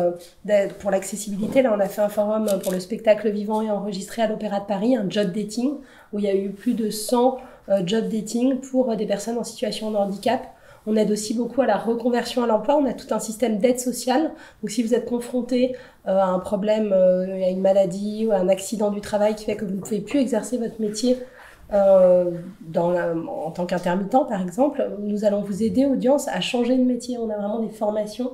pour l'accessibilité. Là, on a fait un forum pour le spectacle vivant et enregistré à l'Opéra de Paris, un job dating, où il y a eu plus de 100 job dating pour des personnes en situation de handicap On aide aussi beaucoup à la reconversion à l'emploi. On a tout un système d'aide sociale. Donc si vous êtes confronté euh, à un problème, à une maladie ou à un accident du travail qui fait que vous ne pouvez plus exercer votre métier dans en tant qu'intermittent, par exemple, nous allons vous aider, audience, à changer de métier. On a vraiment des formations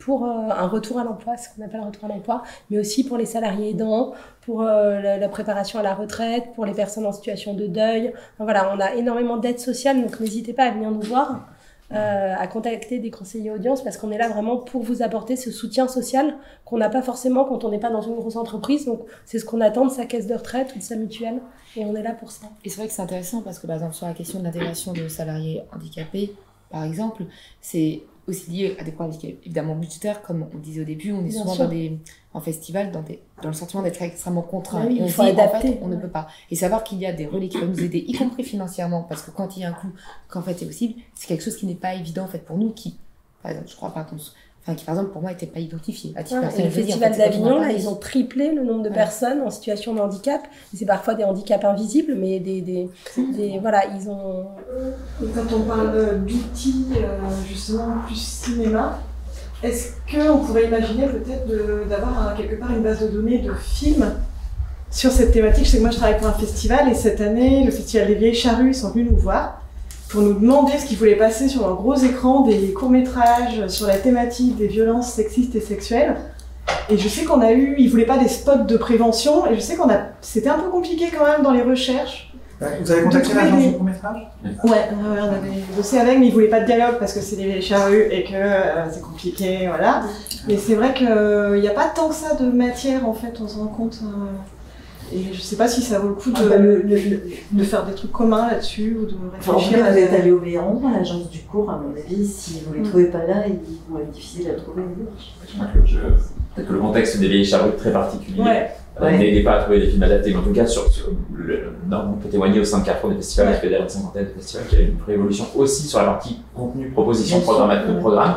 pour euh, un retour à l'emploi, ce qu'on appelle retour à l'emploi, mais aussi pour les salariés aidants, pour euh, la, préparation à la retraite, pour les personnes en situation de deuil. voilà, on a énormément d'aide sociale, donc n'hésitez pas à venir nous voir, euh, à contacter des conseillers audience, parce qu'on est là vraiment pour vous apporter ce soutien social qu'on n'a pas forcément quand on n'est pas dans une grosse entreprise. Donc c'est ce qu'on attend de sa caisse de retraite ou de sa mutuelle, et on est là pour ça. Et c'est vrai que c'est intéressant parce que par exemple sur la question de l'intégration de salariés handicapés, par exemple, c'est aussi lié à des problèmes évidemment budgétaires, comme on disait au début, on est souvent dans des, en festival dans, des, dans le sentiment d'être extrêmement contraint. et on faut adapter. on ne peut pas. Et savoir qu'il y a des relais qui peuvent nous aider, y compris financièrement, parce que quand il y a un coût qu'en fait c'est possible, c'est quelque chose qui n'est pas évident en fait pour nous qui, par exemple, je crois pas qu'on enfin qui par exemple pour moi n'était pas identifié. À titre le festival d'Avignon, là, ils ont triplé le nombre de personnes en situation de handicap. C'est parfois des handicaps invisibles, mais des, des, des voilà, ils ont. Et quand on parle d'outils euh, justement plus cinéma, est-ce qu'on pourrait imaginer peut-être d'avoir quelque part une base de données de films sur cette thématique? Je sais que moi je travaille pour un festival et cette année, le festival des Vieilles Charrues sont venus nous voir pour nous demander ce qu'ils voulaient passer sur un gros écran des courts-métrages sur la thématique des violences sexistes et sexuelles. Et je sais qu'on a eu, ils voulaient pas des spots de prévention, et je sais qu'on a, c'était un peu compliqué quand même dans les recherches. vous avez contacté l'agence des... court-métrage? Ouais, on avait bossé avec, mais ils voulaient pas de dialogue parce que c'est des charrues et que euh, c'est compliqué, voilà. Mais c'est vrai qu'il n'y a pas tant que ça de matière en fait, on se rend compte. Euh, et je sais pas si ça vaut le coup de, ah bah, de faire des trucs communs là-dessus ou de réfléchir. Enfin, vous êtes allé au Véron, à l'agence du cours, à mon avis. Si vous ne les mm. trouvez pas là, il vous être difficile à trouver. Peut-être que le contexte des vieilles charrues est très particulier. Ouais. Euh, n'aidez pas à trouver des films adaptés, mais en tout cas, sur, le, on peut témoigner au sein de Carrefour des festivals, ouais. qui fait derrière une cinquantaine de festivals, qu'il y a une révolution aussi sur la partie contenu, proposition, programme, de programme.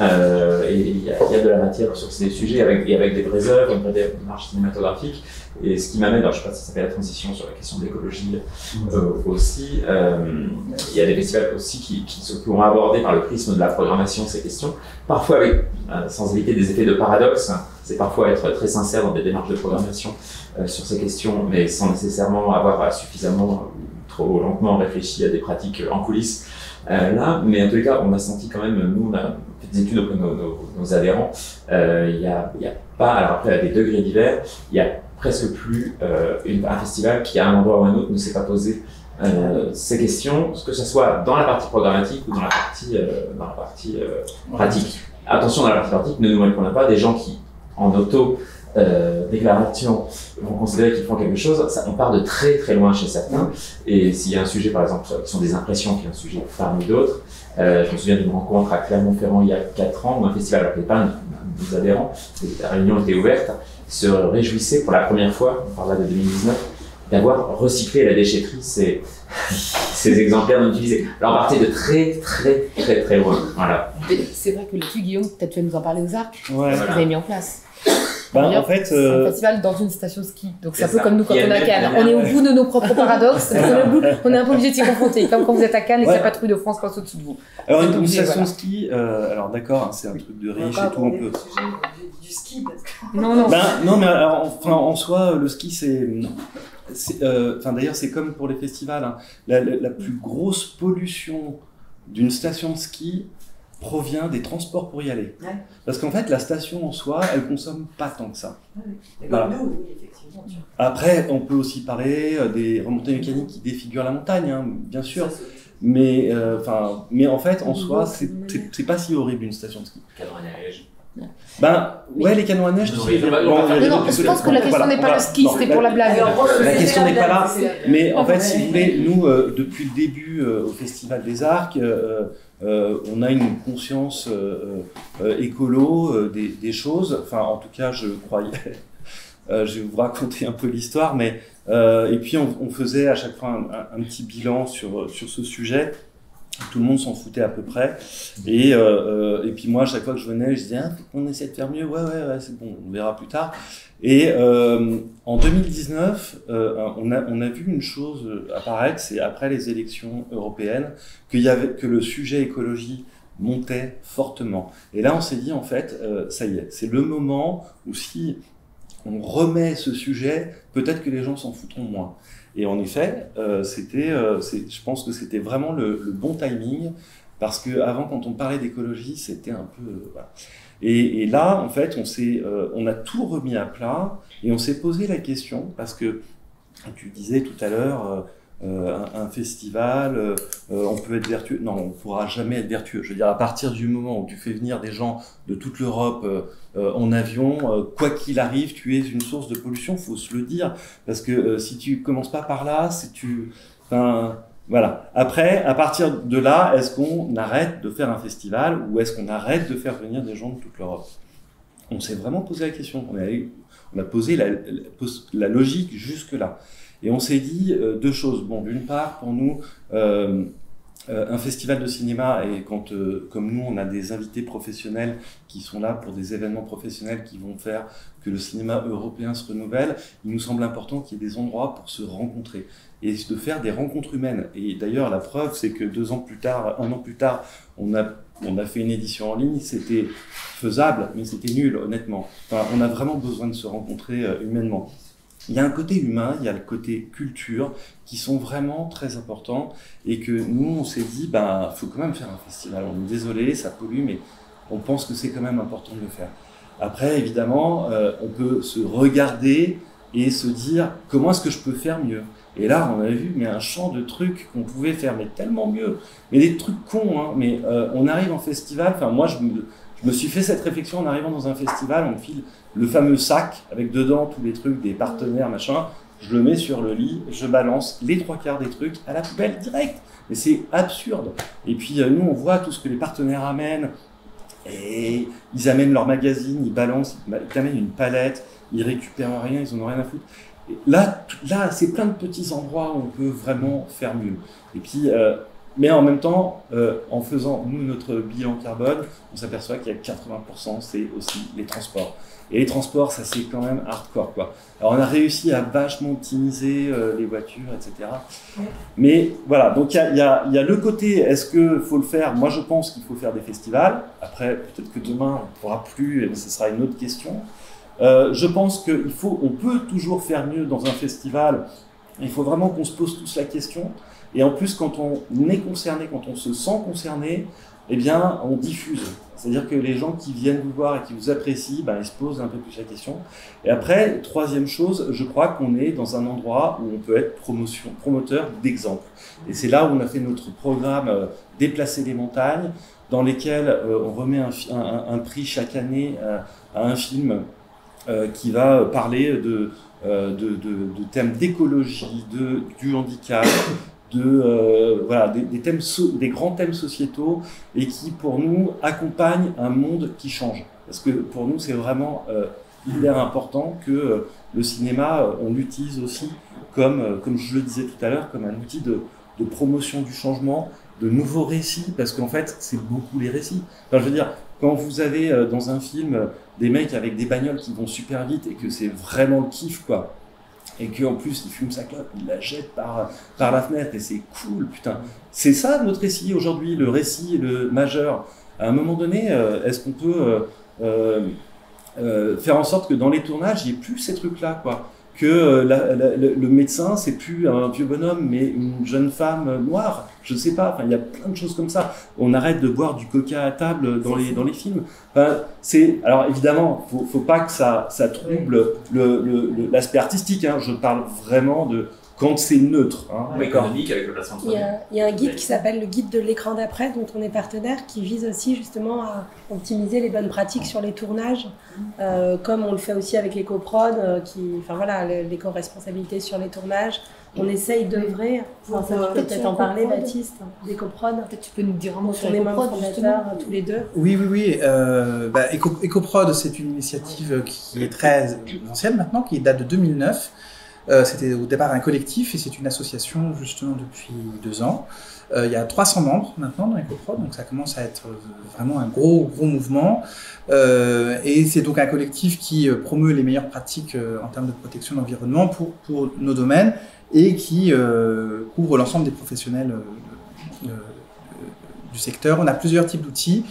Euh, il y, a de la matière sur ces sujets avec, et avec des vraies œuvres, une vraie démarche cinématographique. Et ce qui m'amène, je ne sais pas si ça fait la transition sur la question de l'écologie euh, aussi, euh, il y a des festivals aussi qui, qui, qui, ont abordé par le prisme de la programmation ces questions, parfois avec, sans éviter des effets de paradoxe, c'est parfois être très sincère dans des démarches de programmation sur ces questions, mais sans nécessairement avoir suffisamment ou trop lentement réfléchi à des pratiques en coulisses. là, mais en tous les cas, on a senti quand même, nous, on a des études auprès de nos, nos, adhérents, il n'y a, y a pas, alors après à des degrés divers, il y a presque plus euh, un festival qui, à un endroit ou à un autre, ne s'est pas posé euh, ces questions, que ce soit dans la partie programmatique ou dans la partie, euh, dans la partie euh, pratique. Attention, dans la partie pratique, ne nous répondons pas des gens qui, en auto déclaration, vont considérer qu'ils font quelque chose. Ça, on part de très très loin chez certains. Et s'il y a un sujet, par exemple, qui sont des impressions, qui est un sujet parmi d'autres, je me souviens d'une rencontre à Clermont-Ferrand il y a 4 ans, où un festival, alors pas un, des adhérents, la réunion était ouverte, se réjouissait pour la première fois, on parle là de 2019, d'avoir recyclé la déchetterie. Ces, ces exemplaires non utilisés. Alors on partait de très très très très loin. Voilà. C'est vrai que là-dessus, Guillaume, peut-être tu vas nous en parler aux arcs, ouais. que vous avez mis en place. Ben, en fait, c'est un euh, festival dans une station ski. Donc c'est un peu comme nous quand on est à Cannes. On est au bout de nos propres paradoxes. on est un peu obligé de s'y confronter. Comme quand vous êtes à Cannes et qu'il n'y a pas de rue de France passe au-dessus de vous. Alors une, station ski, euh, alors d'accord, hein, c'est un truc de riche et tout. On peut du ski parce que... Non, non. Ben, non, mais enfin, en soi, le ski, c'est. Euh, enfin, D'ailleurs, c'est comme pour les festivals. Hein. La, la, plus grosse pollution d'une station de ski provient des transports pour y aller. Parce qu'en fait, la station en soi, elle consomme pas tant que ça. Après, on peut aussi parler euh, des remontées mécaniques qui défigurent la montagne, hein, bien sûr. mais, euh, mais en fait, en soi, c'est pas si horrible une station de ski. Cadre à neige. Ben, ouais, les canons à neige, tu sais. non, je pense que la question n'est pas le ski, c'était pour la blague. La question n'est pas là. Mais en fait, si vous voulez, nous, euh, depuis le début euh, au Festival des Arcs, euh, on a une conscience écolo des, des, choses. Enfin, en tout cas, je croyais. je vais vous raconter un peu l'histoire, mais et puis on, on, faisait à chaque fois un, un, petit bilan sur sur ce sujet. Tout le monde s'en foutait à peu près. Et, euh, et puis moi, à chaque fois que je venais, je disais, ah, on essaie de faire mieux, ouais, ouais, ouais, c'est bon, on verra plus tard. Et euh, en 2019, euh, on, a, on a vu une chose apparaître, c'est après les élections européennes, qu'il y avait, que le sujet écologie montait fortement. Et là, on s'est dit, en fait, euh, ça y est, c'est le moment où si on remet ce sujet, peut-être que les gens s'en foutront moins. Et en effet, euh, c'était, euh, je pense que c'était vraiment le, bon timing, parce que avant, quand on parlait d'écologie, c'était un peu... Euh. Et, là, en fait, on, on a tout remis à plat, et on s'est posé la question, parce que tu disais tout à l'heure, euh, un, festival, euh, on peut être vertueux. Non, on pourra jamais être vertueux. Je veux dire, à partir du moment où tu fais venir des gens de toute l'Europe euh, en avion, quoi qu'il arrive, tu es une source de pollution, faut se le dire. Parce que si tu commences pas par là, si tu... Enfin, voilà. Après, à partir de là, est-ce qu'on arrête de faire un festival ou est-ce qu'on arrête de faire venir des gens de toute l'Europe? On s'est vraiment posé la question. On a, posé la logique jusque-là. Et on s'est dit euh, deux choses. Bon, d'une part, pour nous, euh, euh, un festival de cinéma, et quand, comme nous, on a des invités professionnels qui sont là pour des événements professionnels qui vont faire que le cinéma européen se renouvelle, il nous semble important qu'il y ait des endroits pour se rencontrer et de faire des rencontres humaines. Et d'ailleurs, la preuve, c'est que deux ans plus tard, un an plus tard, on a, on a fait une édition en ligne, c'était faisable, mais c'était nul, honnêtement. On a vraiment besoin de se rencontrer humainement. Il y a un côté humain, il y a le côté culture qui sont vraiment très importants et que nous, on s'est dit, ben, faut quand même faire un festival. On est désolé, ça pollue, mais on pense que c'est quand même important de le faire. Après, évidemment, euh, on peut se regarder et se dire, comment est-ce que je peux faire mieux? Et là, on a vu, mais un champ de trucs qu'on pouvait faire, mais tellement mieux. Mais des trucs cons, hein, mais euh, on arrive en festival, enfin, moi, je me, je me suis fait cette réflexion en arrivant dans un festival, on file le fameux sac avec dedans tous les trucs des partenaires, machin. Je le mets sur le lit, je balance les trois quarts des trucs à la poubelle direct. Mais c'est absurde. Et puis euh, nous, on voit tout ce que les partenaires amènent. Et ils amènent leur magazine, ils balancent, ils amènent une palette, ils récupèrent rien, ils en ont rien à foutre. Là, là, c'est plein de petits endroits où on peut vraiment faire mieux. Et puis, euh, mais en même temps, euh, en faisant nous notre bilan carbone, on s'aperçoit qu'il y a 80%, c'est aussi les transports. Et les transports, ça c'est quand même hardcore quoi. Alors on a réussi à vachement optimiser euh, les voitures, etc. Mais voilà, donc il y a, y, a, y a, le côté, est-ce que faut le faire? Moi je pense qu'il faut faire des festivals. Après, peut-être que demain on pourra plus, et ce sera une autre question. Euh, je pense qu'il faut, on peut toujours faire mieux dans un festival. Il faut vraiment qu'on se pose tous la question. Et en plus, quand on est concerné, quand on se sent concerné, eh bien, on diffuse. C'est-à-dire que les gens qui viennent vous voir et qui vous apprécient, ben, ils se posent un peu plus la question. Et après, troisième chose, je crois qu'on est dans un endroit où on peut être promotion, promoteur d'exemple. Et c'est là où on a fait notre programme euh, Déplacer les montagnes, dans lesquels euh, on remet un, prix chaque année euh, à un film euh, qui va parler de, thèmes d'écologie, du handicap, euh, voilà des, thèmes des grands thèmes sociétaux et qui pour nous accompagnent un monde qui change. Parce que pour nous c'est vraiment euh, hyper important que euh, le cinéma euh, on l'utilise aussi comme comme je le disais tout à l'heure comme un outil de, promotion du changement de nouveaux récits parce qu'en fait c'est beaucoup les récits. Enfin, je veux dire quand vous avez dans un film des mecs avec des bagnoles qui vont super vite et que c'est vraiment le kiff quoi et qu'en plus il fume sa clope, il la jette par, par la fenêtre et c'est cool, putain. C'est ça notre récit aujourd'hui, le récit le majeur. À un moment donné, euh, est-ce qu'on peut euh, euh, faire en sorte que dans les tournages, il n'y ait plus ces trucs-là, quoi? Que la, la, le médecin, c'est plus un vieux bonhomme, mais une jeune femme noire. Je ne sais pas. Enfin, il y a plein de choses comme ça. On arrête de boire du coca à table dans les dans les films. Enfin, c'est alors évidemment, faut faut pas que ça ça trouble le l'aspect artistique. Hein. Je parle vraiment de quand c'est neutre. Hein, économique avec le placement de il y, a, il y a un guide qui s'appelle le guide de l'écran d'après, dont on est partenaire, qui vise aussi justement à optimiser les bonnes pratiques sur les tournages, euh, comme on le fait aussi avec l'éco-prod, euh, qui, enfin voilà, l'éco-responsabilité sur les tournages. On essaye d'œuvrer, enfin, ça va peut-être en parler, Baptiste, d'éco-prod. Peut-être tu peux nous dire un mot sur l'éco-prod, tous les deux. Oui, oui, oui. Euh, bah, Eco, EcoProd, c'est une initiative qui est très ancienne maintenant, qui date de 2009 C'était au départ un collectif et c'est une association justement depuis deux ans. il y a 300 membres maintenant dans EcoProd, donc ça commence à être vraiment un gros, gros mouvement. et c'est donc un collectif qui promeut les meilleures pratiques en termes de protection de l'environnement pour, nos domaines et qui couvre l'ensemble des professionnels du secteur. On a plusieurs types d'outils.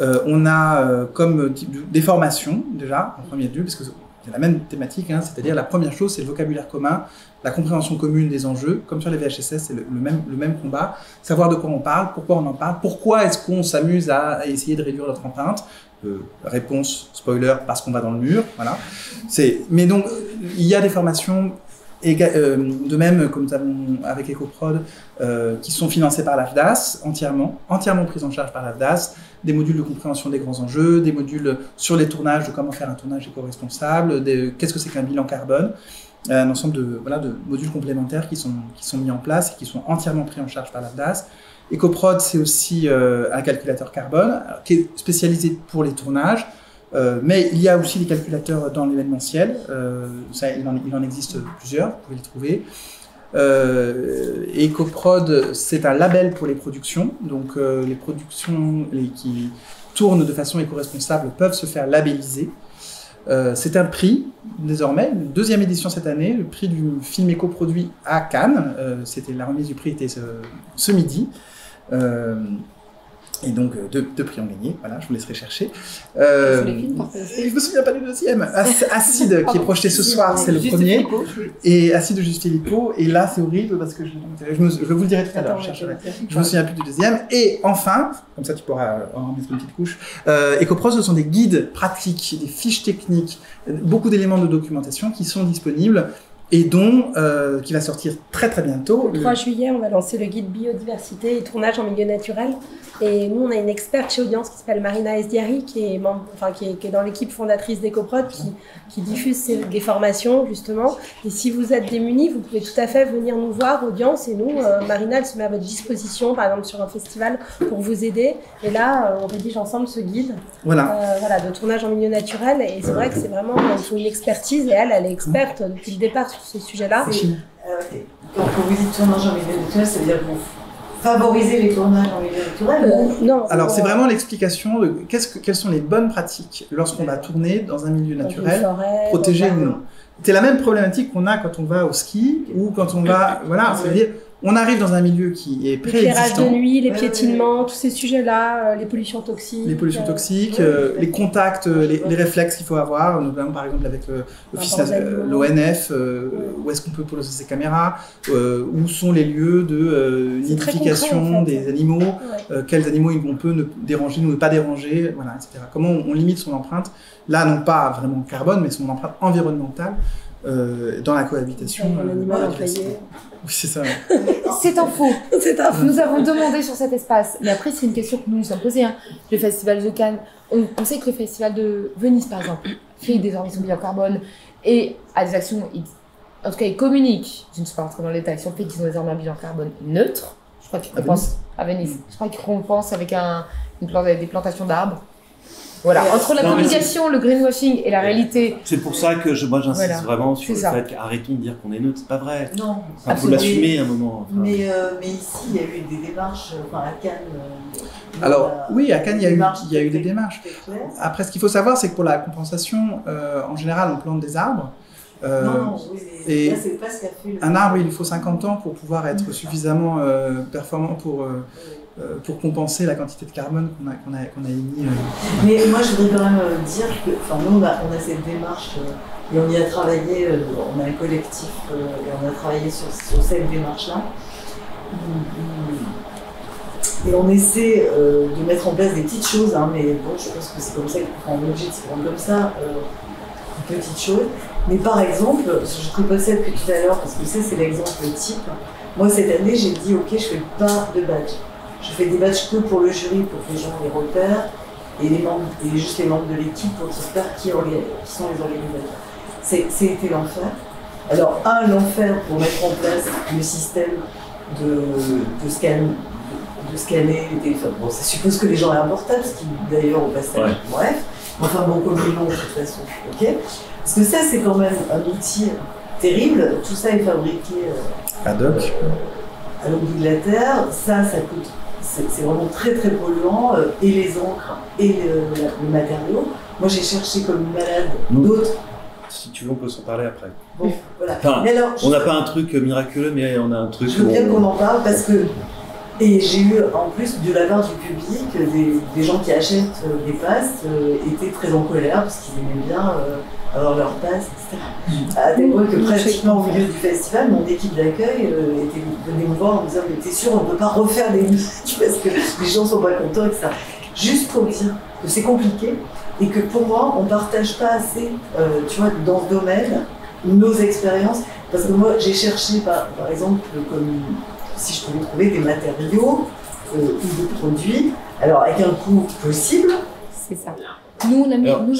Euh, on a euh, comme des formations déjà en premier lieu, parce que la même thématique, hein, c'est-à-dire la première chose, c'est le vocabulaire commun, la compréhension commune des enjeux, comme sur les VHSS, c'est le, même, le même combat, savoir de quoi on parle, pourquoi on en parle, pourquoi est-ce qu'on s'amuse à, essayer de réduire notre empreinte. Euh, réponse, spoiler, parce qu'on va dans le mur, voilà. Mais donc, il y a des formations et de même, comme nous avons avec EcoProd, qui sont financées par l'AFDAS entièrement, entièrement prises en charge par l'AFDAS, des modules de compréhension des grands enjeux, des modules sur les tournages, de comment faire un tournage éco-responsable, qu'est-ce que c'est qu'un bilan carbone, un ensemble de, voilà, de modules complémentaires qui sont, qui sont mis en place et qui sont entièrement pris en charge par l'AFDAS. EcoProd, c'est aussi euh, un calculateur carbone qui est spécialisé pour les tournages, euh, mais il y a aussi des calculateurs dans l'événementiel. Euh, il, il, en, existe plusieurs, vous pouvez les trouver. Euh, EcoProd, c'est un label pour les productions. Donc, euh, les productions qui tournent de façon éco-responsable peuvent se faire labelliser. Euh, c'est un prix, désormais, une deuxième édition cette année, le prix du film éco-produit à Cannes. C'était la remise du prix était ce, ce midi. Et donc, euh, deux, deux, prix ont gagné. Voilà, je vous laisserai chercher. Euh, je me souviens pas du deuxième. Acide, qui est projeté ce soir, c'est le premier. Et Acide de Juste Et là, c'est horrible parce que je, je, je, vous le dirai tout à l'heure. Je, je me souviens plus du deuxième. Et enfin, comme ça, tu pourras en mettre une petite couche. Euh, EcoPro, ce sont des guides pratiques, des fiches techniques, beaucoup d'éléments de documentation qui sont disponibles et dont euh, qui va sortir très très bientôt. Le 3 juillet, on va lancer le guide biodiversité et tournage en milieu naturel. Et nous, on a une experte chez Audience qui s'appelle Marina Esdiari, qui est, membre, enfin, qui est, qui est dans l'équipe fondatrice d'EcoProd, qui, qui diffuse ces, des formations justement. Et si vous êtes démunis, vous pouvez tout à fait venir nous voir, Audience, et nous, euh, Marina, elle se met à votre disposition, par exemple sur un festival, pour vous aider. Et là, euh, on rédige ensemble ce guide voilà. voilà, de tournage en milieu naturel. Et c'est vrai que c'est vraiment une expertise, et elle, elle est experte depuis le départ sujet-là. Euh, quand vous dites tournage en milieu naturel, ça veut dire que vous favorisez les tournages en milieu naturel euh, Non. Alors, c'est vraiment l'explication de que, quelles sont les bonnes pratiques lorsqu'on va tourner dans un milieu naturel, protégé ou non. C'est la même problématique qu'on a quand on va au ski ou quand on va. Voilà, c'est-à-dire on arrive dans un milieu qui est. L'éclairage de nuit, les piétinements, tous ces sujets-là, euh, les pollutions toxiques. Les pollutions toxiques, euh, les contacts, euh, les, réflexes qu'il faut avoir, notamment par exemple avec l'ONF, où est-ce qu'on peut poser ses caméras, où sont les lieux de nidification des animaux, quels animaux on peut ne déranger ou ne pas déranger, voilà, etc. Comment on, limite son empreinte, là non pas vraiment carbone, mais son empreinte environnementale dans la cohabitation. Oui, c'est ça. c'est un faux. C'est un faux. Nous avons demandé sur cet espace. Mais après, c'est une question que nous nous sommes posée. Hein. Le festival de Cannes, on, sait que le festival de Venise, par exemple, fait des ambitions bien carbone et a des actions. En tout cas, il communique, je ne suis pas rentrée dans les détails, sur le fait qu'ils ont des armes bilan carbone neutres. Je crois qu'ils compensent à Venise. Je crois qu'ils compensent avec un, une des plantations d'arbres. Voilà, entre la communication, le greenwashing et la réalité. C'est pour ça que je, moi j'insiste vraiment sur le fait qu'arrêtons de dire qu'on est neutre, c'est pas vrai. Non, il faut l'assumer à un moment. Mais, euh, mais ici, il y a eu des démarches, enfin à Cannes. Euh, Alors, oui, à Cannes, il y a, eu, il y a eu des démarches. Après, ce qu'il faut savoir, c'est que pour la compensation, euh, en général, on plante des arbres. Euh, non, oui, et là, pas ce fait un arbre, il lui faut 50 ans pour pouvoir être mm. suffisamment performant pour, euh, pour compenser la quantité de carbone qu'on a, émis. Euh. Mais moi, je voudrais quand même euh, dire que nous, on a, cette démarche et on y a travaillé, on a un collectif et on a travaillé sur, cette démarche-là. Et on essaie de mettre en place des petites choses, hein, mais bon, je pense que c'est comme ça qu'on est obligé de se prendre comme ça, une petite chose. Mais par exemple, je ne pas depuis tout à l'heure parce que ça, c'est l'exemple type. Moi, cette année, j'ai dit, OK, je fais pas de badge. Je fais des matchs que pour le jury, pour que les gens les repèrent, et, les membres, et juste les membres de l'équipe pour qu'ils repèrent qui, sont les organisateurs. C'était l'enfer. Alors, un, l'enfer pour mettre en place le système de, de, scan, de, scanner les téléphones. Bon, ça suppose que les gens aient un portable, ce qui d'ailleurs au passage, bref. Enfin bon, comme ils l'ont de toute façon. ok Parce que ça, c'est quand même un outil terrible. Tout ça est fabriqué euh, ad hoc à l'autre bout de la Terre. Ça, ça coûte. C'est vraiment très très polluant, euh, et les encres et le, matériau. Moi j'ai cherché comme une malade d'autres. Si tu veux, on peut s'en parler après. Bon, voilà. on n'a pas un truc miraculeux, mais on a un truc. Je veux bien qu'on en parle parce que et j'ai eu en plus de la part du public des, gens qui achètent euh, des passes euh, étaient très en colère parce qu'ils aimaient bien euh, avoir leur passe, etc. Mm. À tel point que pratiquement au milieu du festival, mon équipe d'accueil était venue me voir en me disant Mais t'es sûr, on ne peut pas refaire des musiques parce que les gens sont pas contents, etc. Juste pour dire que c'est compliqué et que pour moi, on ne partage pas assez, tu vois, dans ce domaine, nos expériences. Parce que moi, j'ai cherché, par, par exemple, comme si je pouvais trouver des matériaux euh, ou des produits, alors avec un coût possible. C'est ça. Nous, on a, mis, nous,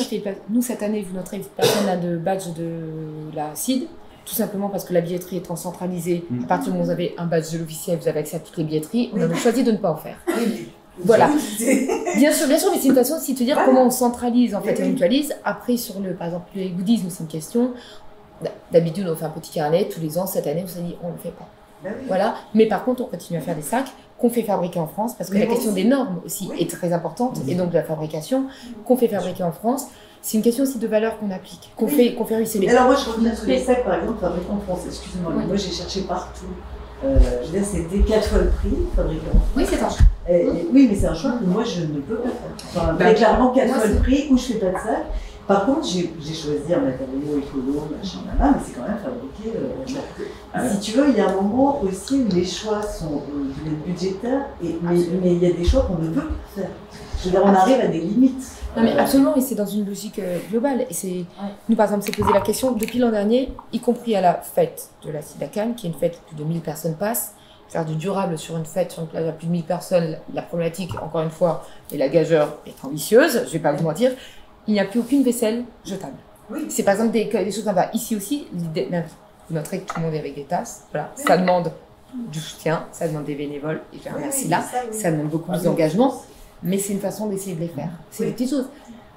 nous, cette année, vu notre personne a de badge de la CID, tout simplement parce que la billetterie étant centralisée, mm. à partir du moment où vous avez un badge de l'officiel, vous avez accès à toutes les billetteries, on a choisi de ne pas en faire. Voilà. bien sûr, bien sûr, mais c'est une façon aussi de te dire comment on centralise en fait et on mutualise. Après, sur le, par exemple, les goodies, c'est une question. D'habitude, on fait un petit carnet tous les ans. Cette année, on s'est dit, on ne le fait pas. Bah voilà. Mais par contre, on continue à faire des sacs qu'on fait fabriquer en France, parce que la question des normes aussi est très importante, et donc de la fabrication, qu'on fait fabriquer en France. C'est une question aussi de valeur qu'on applique, qu'on fait, qu'on fait réussir. Alors moi, je reviens sur les sacs, par exemple, fabriqués en France. Excusez-moi, moi j'ai cherché partout. Euh, je veux dire, c'était quatre fois le prix fabriqué en France. Oui, c'est un choix. oui, mais c'est un choix que moi je ne peux pas faire. Enfin, bah, clairement, quatre fois le prix, ou je fais pas de sac, par contre, j'ai choisi un matériau écolo, machin, mais c'est quand même fabriqué. Euh, ah si tu veux, il y a un moment aussi où les choix sont euh, budgétaires, et, mais, mais, il y a des choix qu'on ne veut pas faire. Je veux dire, on arrive à des limites. Non, mais absolument, et c'est dans une logique euh, globale. Et c'est, nous, par exemple, s'est posé la question depuis l'an dernier, y compris à la fête de la Sidacan, qui est une fête où plus de 1000 personnes passent. Faire du durable sur une fête sur une plage à plus de 1000 personnes, la problématique, encore une fois, et la gageure est ambitieuse, je ne vais pas vous mentir il n'y a plus aucune vaisselle jetable. C'est par exemple des, choses comme ça. Ici aussi, vous noterez que tout le monde est avec des tasses. Voilà. Ça demande du soutien, ça demande des bénévoles, et je remercie là. Ça demande beaucoup plus d'engagement, mais c'est une façon d'essayer de les faire. C'est des petites choses.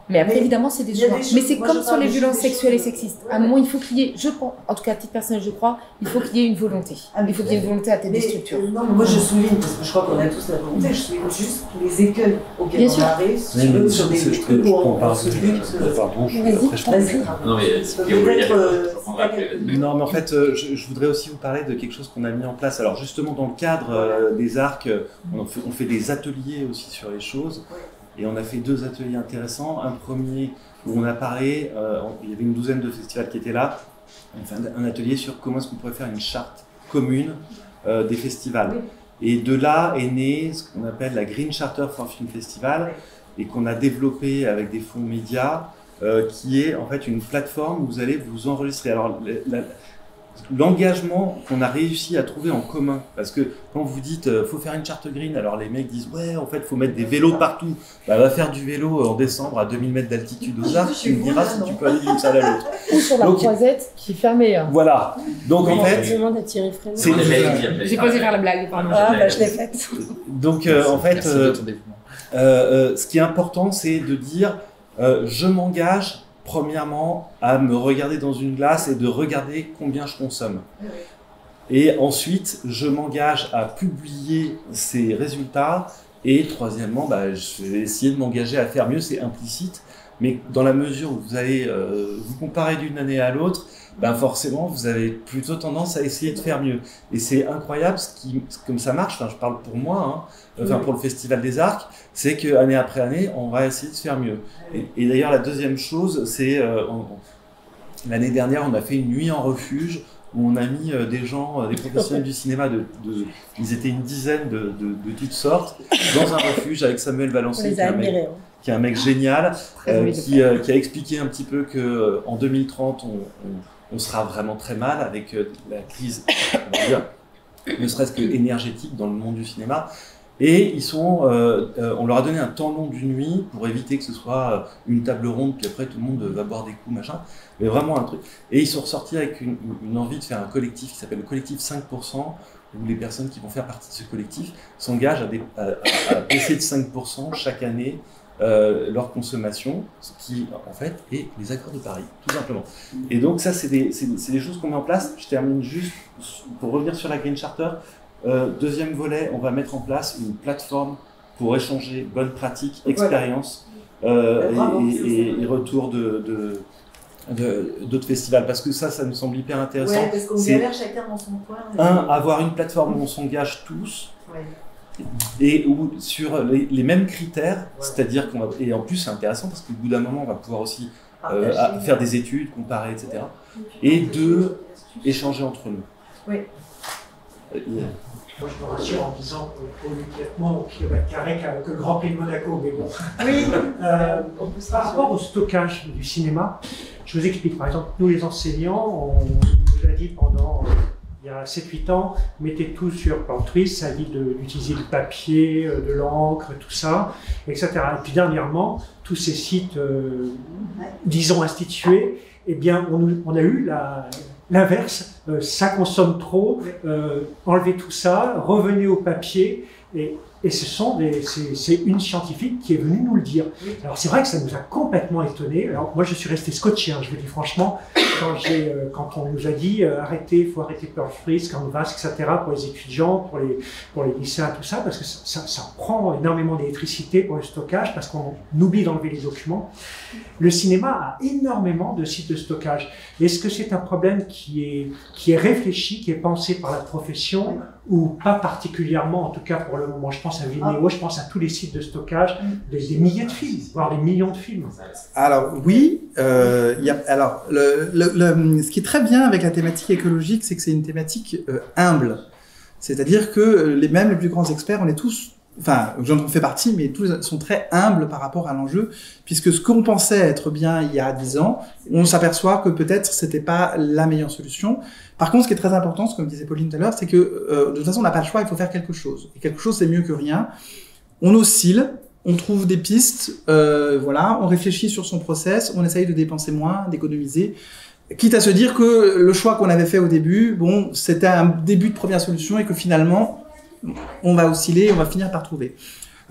Mais après, évidemment, c'est des choix. Mais c'est comme sur les violences sexuelles et sexistes. À un moment, il faut qu'il y ait, je pense, en tout cas à titre personnel, je crois, il faut qu'il y ait une volonté. Ah, il faut qu'il y ait une volonté à tête des structures. Non, mais moi je souligne, parce que je crois qu'on a tous la volonté, je souligne juste les écueils auxquels Bien on sûr. arrive sur, sur des, trucs où on se. Pardon, je, après je Non, mais euh, non, mais en fait, euh, je, voudrais aussi vous parler de quelque chose qu'on a mis en place. Alors, justement, dans le cadre euh, des arcs, on fait, on fait, des ateliers aussi sur les choses. Et on a fait deux ateliers intéressants. Un premier où on a parlé, euh, il y avait une douzaine de festivals qui étaient là. On un, atelier sur comment est-ce qu'on pourrait faire une charte commune euh, des festivals. Et de là est né ce qu'on appelle la Green Charter for Film Festival et qu'on a développé avec des fonds médias, euh, qui est en fait une plateforme où vous allez vous enregistrer. L'engagement qu'on a réussi à trouver en commun. Parce que quand vous dites euh, faut faire une charte green, alors les mecs disent ouais, en fait, faut mettre des vélos partout. Bah, va faire du vélo euh, en décembre à 2000 mètres d'altitude aux Arcs, tu me diras si tu peux aller d'une salle à l'autre. Ou sur la croisette qui est fermée. Hein. Voilà. Donc en fait. C'est J'ai posé faire la blague, pardon. Ah, bah, je l'ai faite. Donc euh, en fait, ce qui est important, c'est de dire je m'engage premièrement, à me regarder dans une glace et de regarder combien je consomme. Et ensuite, je m'engage à publier ces résultats. Et troisièmement, bah, je vais essayer de m'engager à faire mieux, c'est implicite. Mais dans la mesure où vous allez euh, vous comparer d'une année à l'autre, ben forcément, vous avez plutôt tendance à essayer de faire mieux. Et c'est incroyable ce qui, comme ça marche. Enfin, je parle pour moi, hein, enfin pour le Festival des Arcs, c'est que année après année, on va essayer de faire mieux. Et, d'ailleurs, la deuxième chose, c'est euh, l'année dernière, on a fait une nuit en refuge où on a mis euh, des gens, euh, des professionnels du cinéma, de, de, ils étaient une dizaine de, de, toutes sortes, dans un refuge avec Samuel Valenciennes, qui, hein. qui, est un mec génial, qui, qui, a expliqué un petit peu que en 2030, on on sera vraiment très mal avec euh, la crise, ne serait-ce que énergétique dans le monde du cinéma. Et ils sont, euh, euh, on leur a donné un temps long d'une nuit pour éviter que ce soit une table ronde, puis après tout le monde va boire des coups, machin. Mais vraiment un truc. Et ils sont ressortis avec une, envie de faire un collectif qui s'appelle le collectif 5%, où les personnes qui vont faire partie de ce collectif s'engagent à, à, baisser de 5% chaque année leur consommation, ce qui en fait est les accords de Paris, tout simplement. Et donc ça, c'est des, des, choses qu'on met en place. Je termine juste pour revenir sur la Green Charter. deuxième volet, on va mettre en place une plateforme pour échanger bonnes pratiques, expériences euh, et, et, retours de, d'autres festivals parce que ça, ça nous semble hyper intéressant. Ouais, parce qu'on galère chacun dans son coin. Un, avoir une plateforme où on s'engage tous. Et où sur les, mêmes critères, c'est-à-dire qu'on va, et en plus c'est intéressant parce qu'au bout d'un moment on va pouvoir aussi euh, faire des études, comparer, etc. Et deux, échanger entre nous. Oui. Euh, moi, je me rassure en disant immédiatement au kilomètre carré que le Grand Prix de Monaco, mais bon. Oui. euh, par rapport au stockage du cinéma, je vous explique. Par exemple, nous, les enseignants, on nous a dit pendant il y a 7-8 ans, mettez tout sur Plantris, ça évite d'utiliser le papier, euh, de l'encre, tout ça, etc. Et puis dernièrement, tous ces sites, euh, disons, institués, eh bien, on, on a eu L'inverse, euh, ça consomme trop, euh, enlevez tout ça, revenez au papier, et et ce sont des, c'est, une scientifique qui est venue nous le dire. Alors c'est vrai que ça nous a complètement étonnés. Alors moi je suis resté scotché, hein, je vous dis franchement, quand, j'ai, euh, quand on nous a dit euh, arrêtez, il faut arrêter Pearl Freeze, Canvas, etc. pour les étudiants, pour les, pour les lycéens, tout ça, parce que ça, ça, ça prend énormément d'électricité pour le stockage, parce qu'on oublie d'enlever les documents. Le cinéma a énormément de sites de stockage. Est-ce que c'est un problème qui est, qui est réfléchi, qui est pensé par la profession, ou pas particulièrement, en tout cas pour le moment? Je pense à Vimeo, je pense à tous les sites de stockage, des, milliers de films, voire des millions de films. Alors oui, euh, y a, alors le, le, ce qui est très bien avec la thématique écologique, c'est que c'est une thématique euh, humble. C'est-à-dire que les mêmes les plus grands experts, on est tous enfin, j'en fais partie, mais tous sont très humbles par rapport à l'enjeu, puisque ce qu'on pensait être bien il y a dix ans, on s'aperçoit que peut-être c'était pas la meilleure solution. Par contre, ce qui est très important, comme disait Pauline tout à l'heure, c'est que euh, de toute façon, on n'a pas le choix, il faut faire quelque chose. Et quelque chose, c'est mieux que rien. On oscille, on trouve des pistes, euh, voilà, on réfléchit sur son process, on essaye de dépenser moins, d'économiser. Quitte à se dire que le choix qu'on avait fait au début, bon, c'était un début de première solution et que finalement, on va osciller, on va finir par trouver.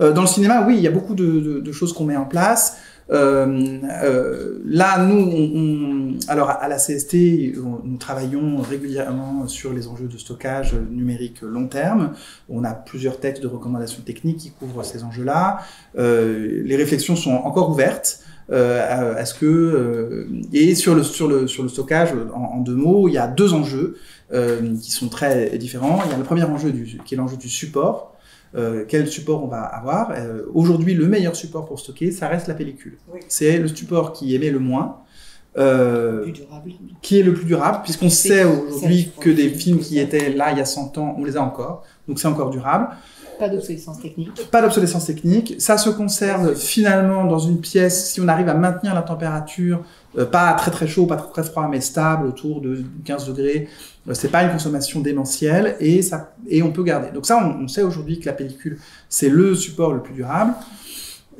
Euh, dans le cinéma, oui, il y a beaucoup de, choses qu'on met en place. Euh, euh, là, nous, alors à la CST, nous travaillons régulièrement sur les enjeux de stockage numérique long terme. On a plusieurs textes de recommandations techniques qui couvrent ces enjeux-là. les réflexions sont encore ouvertes. Est-ce que et sur le sur le sur le stockage, en deux mots, il y a deux enjeux. Euh, qui sont très différents. Il y a le premier enjeu du, qui est l'enjeu du support. Euh, quel support on va avoir? Euh, aujourd'hui, le meilleur support pour stocker, ça reste la pellicule. C'est le support qui émet le moins. Euh, qui est le plus durable, puisqu'on sait aujourd'hui que des films qui étaient là il y a 100 ans, on les a encore, donc c'est encore durable. Pas d'obsolescence technique. Pas d'obsolescence technique. Ça se conserve finalement dans une pièce, si on arrive à maintenir la température, pas très très chaud, pas très, très froid, mais stable, autour de 15 degrés, c'est pas une consommation démentielle et ça et on peut garder. Donc ça, on, sait aujourd'hui que la pellicule c'est le support le plus durable.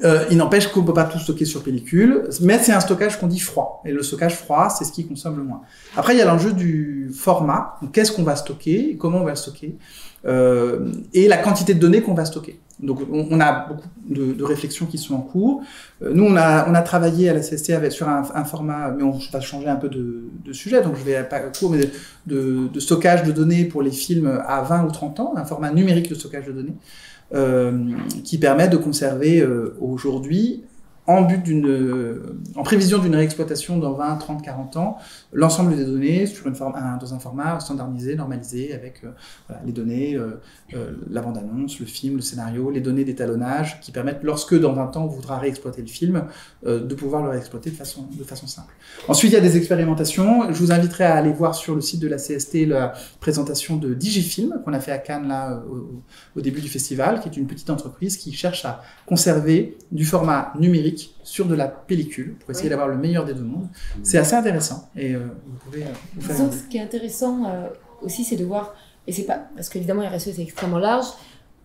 Euh, il n'empêche qu'on peut pas tout stocker sur pellicule, mais c'est un stockage qu'on dit froid. Et le stockage froid, c'est ce qui consomme le moins. Après, il y a l'enjeu du format. Qu'est-ce qu'on va stocker? Comment on va le stocker? Euh, Et la quantité de données qu'on va stocker. Donc on, a beaucoup de, réflexions qui sont en cours. Euh, nous, on a, travaillé à la CST avec, sur un, format, mais on va changer un peu de, sujet, donc je vais pas court, mais de, stockage de données pour les films à 20 ou 30 ans, un format numérique de stockage de données, qui permet de conserver euh, aujourd'hui en but d'une, en prévision d'une réexploitation dans 20, 30, 40 ans, l'ensemble des données sur une forme, dans un format standardisé, normalisé, avec euh, les données, euh, euh, la bande-annonce, le film, le scénario, les données d'étalonnage, qui permettent, lorsque dans 20 ans on voudra réexploiter le film, de pouvoir le réexploiter de façon, de façon simple. Ensuite, il y a des expérimentations. Je vous inviterai à aller voir sur le site de la CST la présentation de Digifilm qu'on a fait à Cannes là au, au début du festival, qui est une petite entreprise qui cherche à conserver du format numérique sur de la pellicule pour essayer d'avoir le meilleur des deux mondes. C'est assez intéressant et euh, vous pouvez euh, vous faire Ce qui est intéressant euh, aussi, c'est de voir, et c'est pas parce qu'évidemment RSE c'est extrêmement large.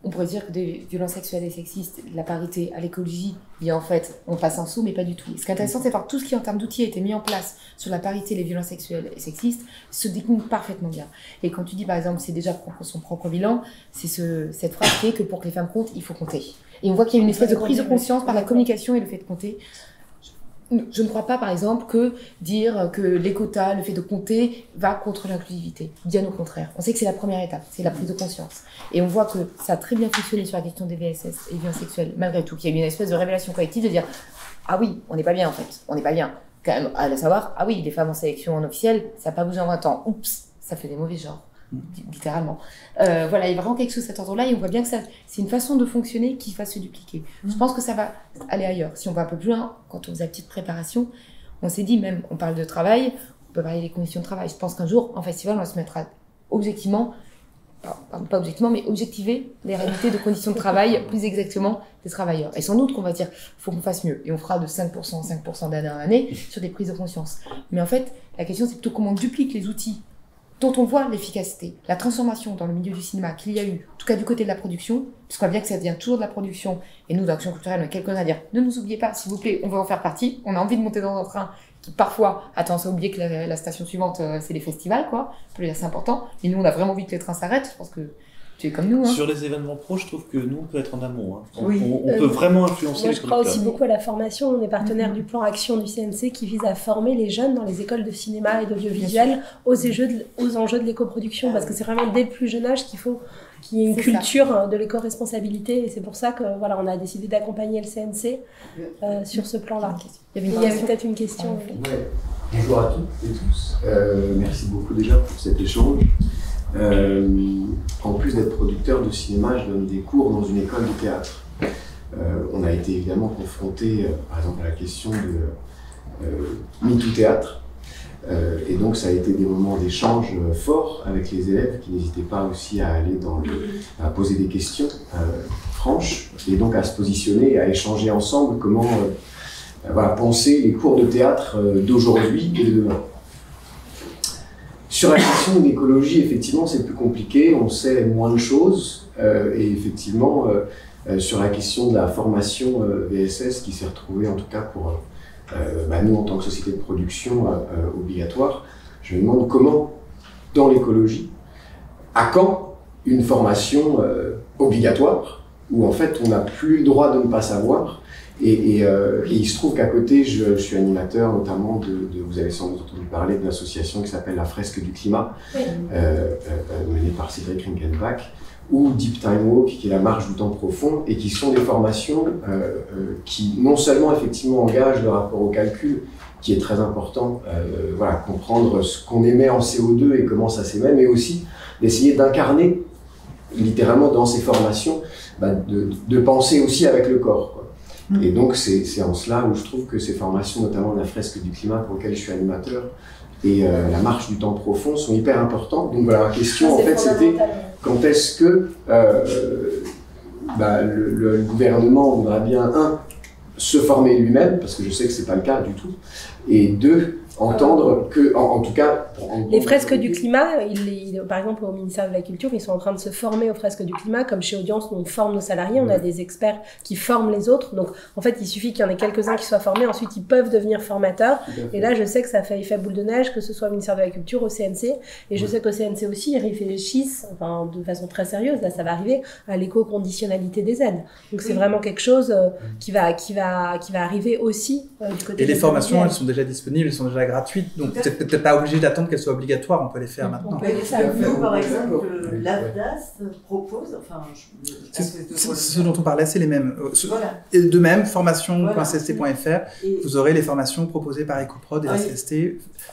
On pourrait dire que des violences sexuelles et sexistes, la parité à l'écologie, bien en fait, on passe en dessous, mais pas du tout. ce qui est intéressant, c'est voir tout ce qui en termes d'outils a été mis en place sur la parité, les violences sexuelles et sexistes, se décline parfaitement bien. Et quand tu dis par exemple, c'est déjà son propre bilan, c'est ce, cette phrase qui est que pour que les femmes comptent, il faut compter. Et on voit qu'il y a une espèce de prise de conscience par la communication et le fait de compter. Je ne crois pas, par exemple, que dire que les quotas, le fait de compter, va contre l'inclusivité. Bien au contraire. On sait que c'est la première étape, c'est la prise de conscience. Et on voit que ça a très bien fonctionné sur la question des VSS et violences sexuelles, malgré tout, qu'il y a eu une espèce de révélation collective de dire Ah oui, on n'est pas bien en fait, on n'est pas bien. Quand même, à savoir, ah oui, les femmes en sélection en officielle, ça n'a pas bougé en 20 ans. Oups, ça fait des mauvais genres littéralement. Euh, voilà, il y a vraiment quelque chose à cet ordre-là et on voit bien que c'est une façon de fonctionner qui va se dupliquer. Je pense que ça va aller ailleurs. Si on va un peu plus loin, quand on faisait la petite préparation, on s'est dit même, on parle de travail, on peut parler des conditions de travail. Je pense qu'un jour, en festival, on va se mettre à objectivement, pas objectivement, mais objectiver les réalités de conditions de travail plus exactement des travailleurs. Et sans doute qu'on va dire, faut qu'on fasse mieux. Et on fera de 5% en 5% d'année en année sur des prises de conscience. Mais en fait, la question, c'est plutôt comment on duplique les outils dont on voit l'efficacité, la transformation dans le milieu du cinéma qu'il y a eu, en tout cas du côté de la production, puisqu'on voit bien que ça vient toujours de la production, et nous, d'Action culturelle, on a quelqu'un à dire, ne nous oubliez pas, s'il vous plaît, on veut en faire partie, on a envie de monter dans un train qui parfois a tendance à oublier que la, station suivante, euh, c'est les festivals, quoi, c'est important, et nous, on a vraiment envie que les trains s'arrêtent, je pense que comme nous. Hein. Sur les événements pro, je trouve que nous, on peut être en amont. Hein. On, on, peut euh, vraiment influencer moi, Je crois aussi beaucoup à la formation. On est partenaire mm-hmm. du plan Action du CNC qui vise à former les jeunes dans les écoles de cinéma et d'audiovisuel aux, aux enjeux de l'éco-production parce que c'est vraiment dès le plus jeune âge qu'il faut qu'il y ait une culture hein, de l'éco-responsabilité et c'est pour ça que voilà, on a décidé d'accompagner le CNC euh, sur ce plan-là. Il y avait, peut-être une question. Bonjour à toutes et tous. Euh, merci beaucoup déjà pour cet échange. Euh, en plus d'être producteur de cinéma, je donne des cours dans une école de théâtre. Euh, on a été évidemment confronté, euh, par exemple, à la question de MeToo Théâtre. et donc, ça a été des moments d'échange forts avec les élèves qui n'hésitaient pas aussi à aller dans le, à poser des questions franches et donc à se positionner, à échanger ensemble comment penser les cours de théâtre d'aujourd'hui et de demain. Sur la question de l'écologie, effectivement, c'est plus compliqué, on sait moins de choses. Euh, et effectivement, euh, euh, sur la question de la formation VSS, qui s'est retrouvée, en tout cas pour bah, nous en tant que société de production obligatoire, je me demande comment, dans l'écologie, à quand une formation obligatoire, où en fait on n'a plus le droit de ne pas savoir, euh, et, il se trouve qu'à côté, je, suis animateur notamment de, vous avez sans doute entendu parler de l'association qui s'appelle La Fresque du Climat, euh, euh, menée par Cédric Rinkenbach, ou Deep Time Walk, qui est la marche du temps profond, et qui sont des formations qui non seulement effectivement engagent le rapport au calcul, qui est très important, voilà, comprendre ce qu'on émet en CO2 et comment ça s'émet, mais aussi d'essayer d'incarner littéralement dans ces formations, bah, de, de, penser aussi avec le corps. Et donc, c'est en cela où je trouve que ces formations, notamment la fresque du climat pour lequel je suis animateur, et euh, la marche du temps profond sont hyper importantes. Donc voilà, la question, en fait, c'était quand est-ce que euh, bah, le, le, gouvernement voudra bien, un, se former lui-même, parce que je sais que c'est pas le cas du tout, et deux, entendre que, en, tout cas... les fresques du climat, il, par exemple au ministère de la Culture, ils sont en train de se former aux fresques du climat, comme chez Audience, on forme nos salariés, on a des experts qui forment les autres. Donc en fait, il suffit qu'il y en ait quelques-uns qui soient formés, ensuite ils peuvent devenir formateurs. Et là, je sais que ça fait effet boule de neige, que ce soit au ministère de la Culture, au CNC, et je sais qu'au CNC aussi, ils réfléchissent, enfin de façon très sérieuse, là ça va arriver, à l'éco-conditionnalité des aides. Donc c'est vraiment quelque chose euh, qui, va, qui, va, qui va arriver aussi euh, du côté Et les formations, elles sont déjà disponibles, elles sont déjà gratuites, donc c'est peut-être pas obligé d'attendre qu'elles soient obligatoires, on peut les faire maintenant. On peut les faire. Nous, par exemple, l'AFDAS propose, enfin, c'est ce dont on parlait, c'est les mêmes. Voilà. Et de même, formation.cst.fr, vous aurez les formations proposées par EcoProd et la CST,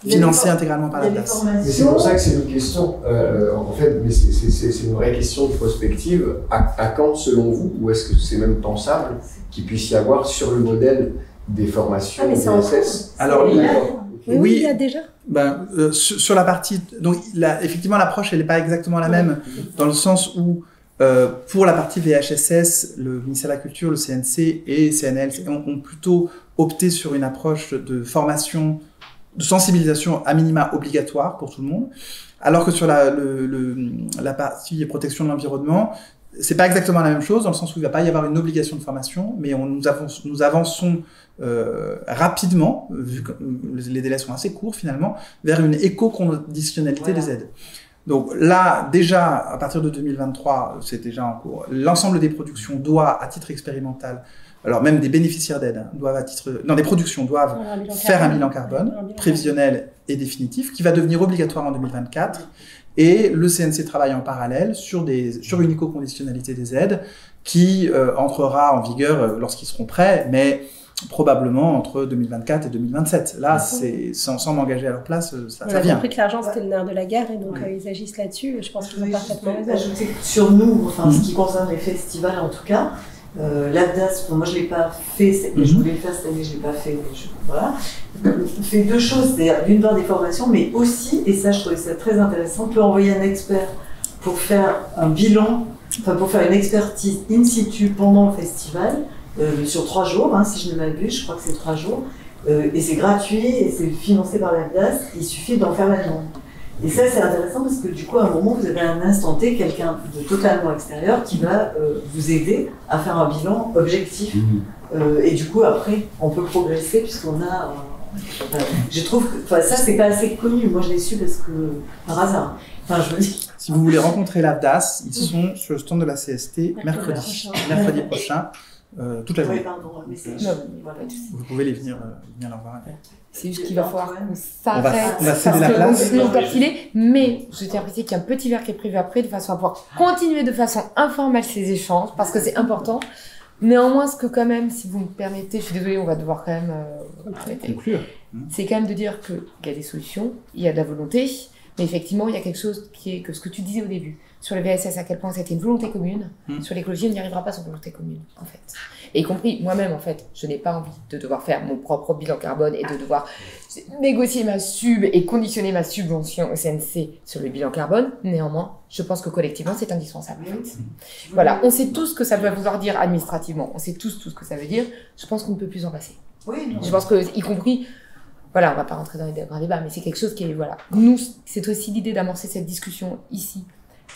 financées intégralement par l'AFDAS. Mais c'est pour ça que c'est une question, euh, en fait, mais c'est une vraie question de prospective. À, à quand, selon vous, ou est-ce que c'est même pensable qu'il puisse y avoir sur le modèle des formations ah, DSS Alors, oui, il y a déjà. Ben, euh, sur, la partie, donc la, effectivement l'approche elle n'est pas exactement la même dans le sens où euh, pour la partie VHSS, le ministère de la Culture, le CNC et CNL ont, plutôt opté sur une approche de formation, de sensibilisation à minima obligatoire pour tout le monde, alors que sur la, le, la partie protection de l'environnement, c'est pas exactement la même chose dans le sens où il va pas y avoir une obligation de formation, mais on, nous, avançons, nous avançons euh, rapidement, vu que les délais sont assez courts finalement, vers une éco-conditionnalité des aides. Donc là, déjà, à partir de 2023, c'est déjà en cours, l'ensemble des productions doit, à titre expérimental, alors même des bénéficiaires d'aide, hein, doivent à titre, non, des productions doivent faire un bilan carbone, prévisionnel et définitif, qui va devenir obligatoire en 2024. Et le CNC travaille en parallèle sur, des, sur une éco-conditionnalité des aides qui euh, entrera en vigueur euh, lorsqu'ils seront prêts, mais probablement entre 2024 et 2027. Là, c'est sans, m'engager à leur place, euh, ça, On ça a vient. compris que l'argent c'était le nerf de la guerre et donc ils agissent là-dessus. Je pense qu'ils ont parfaitement raison. Ajouter sur nous, enfin ce qui concerne les festivals en tout cas, euh, L'ADAS, moi je ne l'ai pas fait, je Mhm. voulais le faire cette année, je ne l'ai pas fait, mais je, voilà. Fait deux choses, d'une part des formations, mais aussi, et ça je trouvais ça très intéressant, on peut envoyer un expert pour faire un bilan, enfin pour faire une expertise in situ pendant le festival, euh, sur trois jours, hein, si je ne m'abuse, je crois que c'est trois jours, Euh, et c'est gratuit, et c'est financé par l'ADAS, il suffit d'en faire la demande. Et ça, c'est intéressant parce que du coup, à un moment, vous avez un instant T, quelqu'un de totalement extérieur qui va euh, vous aider à faire un bilan objectif. Euh, et du coup, après, on peut progresser puisqu'on a. euh, je trouve que ça, c'est pas assez connu. Moi, je l'ai su parce que par hasard. Enfin, je me dis. Si vous voulez rencontrer la DAS, ils sont sur le stand de la CST mercredi, mercredi prochain, euh, toute la Ouais, journée. pardon, mais c'est. Non, voilà. Vous pouvez les venir, euh, venir leur voir. C'est juste qu'il va falloir qu'on s'arrête. on va céder parce la que place. on doit filer, mais je tiens à préciser qu'il y a un petit verre qui est prévu après de façon à pouvoir continuer de façon informelle ces échanges parce que c'est important. Néanmoins, ce que quand même, si vous me permettez, je suis désolée, on va devoir quand même euh, arrêter. Conclure. C'est quand même de dire qu'il y a des solutions, il y a de la volonté, mais effectivement, il y a quelque chose qui est que ce que tu disais au début sur le VSS, à quel point c'était une volonté commune. Mm. Sur l'écologie, on n'y arrivera pas sans volonté commune, en fait. Et y compris moi-même, en fait, je n'ai pas envie de devoir faire mon propre bilan carbone et de devoir négocier ma sub et conditionner ma subvention au CNC sur le bilan carbone. Néanmoins, je pense que collectivement, c'est indispensable, en fait. Voilà, on sait tous ce que ça veut vouloir dire administrativement. On sait tous tout ce que ça veut dire. Je pense qu'on ne peut plus en passer. Oui, non. Je pense que, y compris, voilà, on va pas rentrer dans les grands débats, mais c'est quelque chose qui est, voilà. Nous, c'est aussi l'idée d'amorcer cette discussion ici.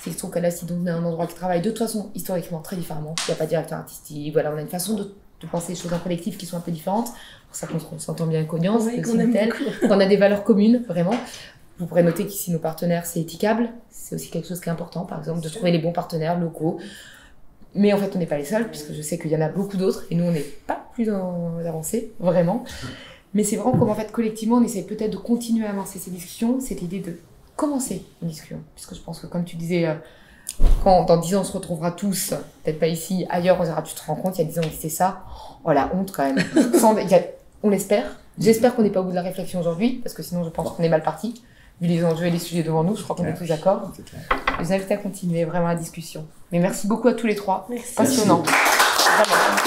C'est que je trouve qu'à la CID, on est un endroit qui travaille de toute façon historiquement très différemment. Il n'y a pas de directeur artistique, voilà, on a une façon de, de penser les choses en collectif qui sont un peu différentes. Pour ça qu'on se- s'entend bien avec Audience, Oui, que qu'on qu'on a des valeurs communes, vraiment. Vous pourrez noter qu'ici, nos partenaires, c'est éthicable. C'est aussi quelque chose qui est important, par exemple, de trouver les bons partenaires locaux. Mais en fait, on n'est pas les seuls, puisque je sais qu'il y en a beaucoup d'autres, et nous, on n'est pas plus en avancé, vraiment. Mais c'est vraiment comme, en fait, collectivement, on essaie peut-être de continuer à avancer ces discussions. C'est l'idée de commencer une discussion. Puisque je pense que, comme tu disais, euh, quand dans 10 ans, on se retrouvera tous, peut-être pas ici, ailleurs, on dira, tu te rends compte, il y a 10 ans, disait ça. Oh, la honte, quand même. Sans- il y a- on l'espère. J'espère qu'on n'est pas au bout de la réflexion aujourd'hui, parce que sinon, je pense qu'on est mal parti. Vu les enjeux et les sujets devant nous, je crois qu'on est tous d'accord. Je vous invite à continuer vraiment la discussion. Mais merci beaucoup à tous les trois. Merci. Passionnant. Vraiment.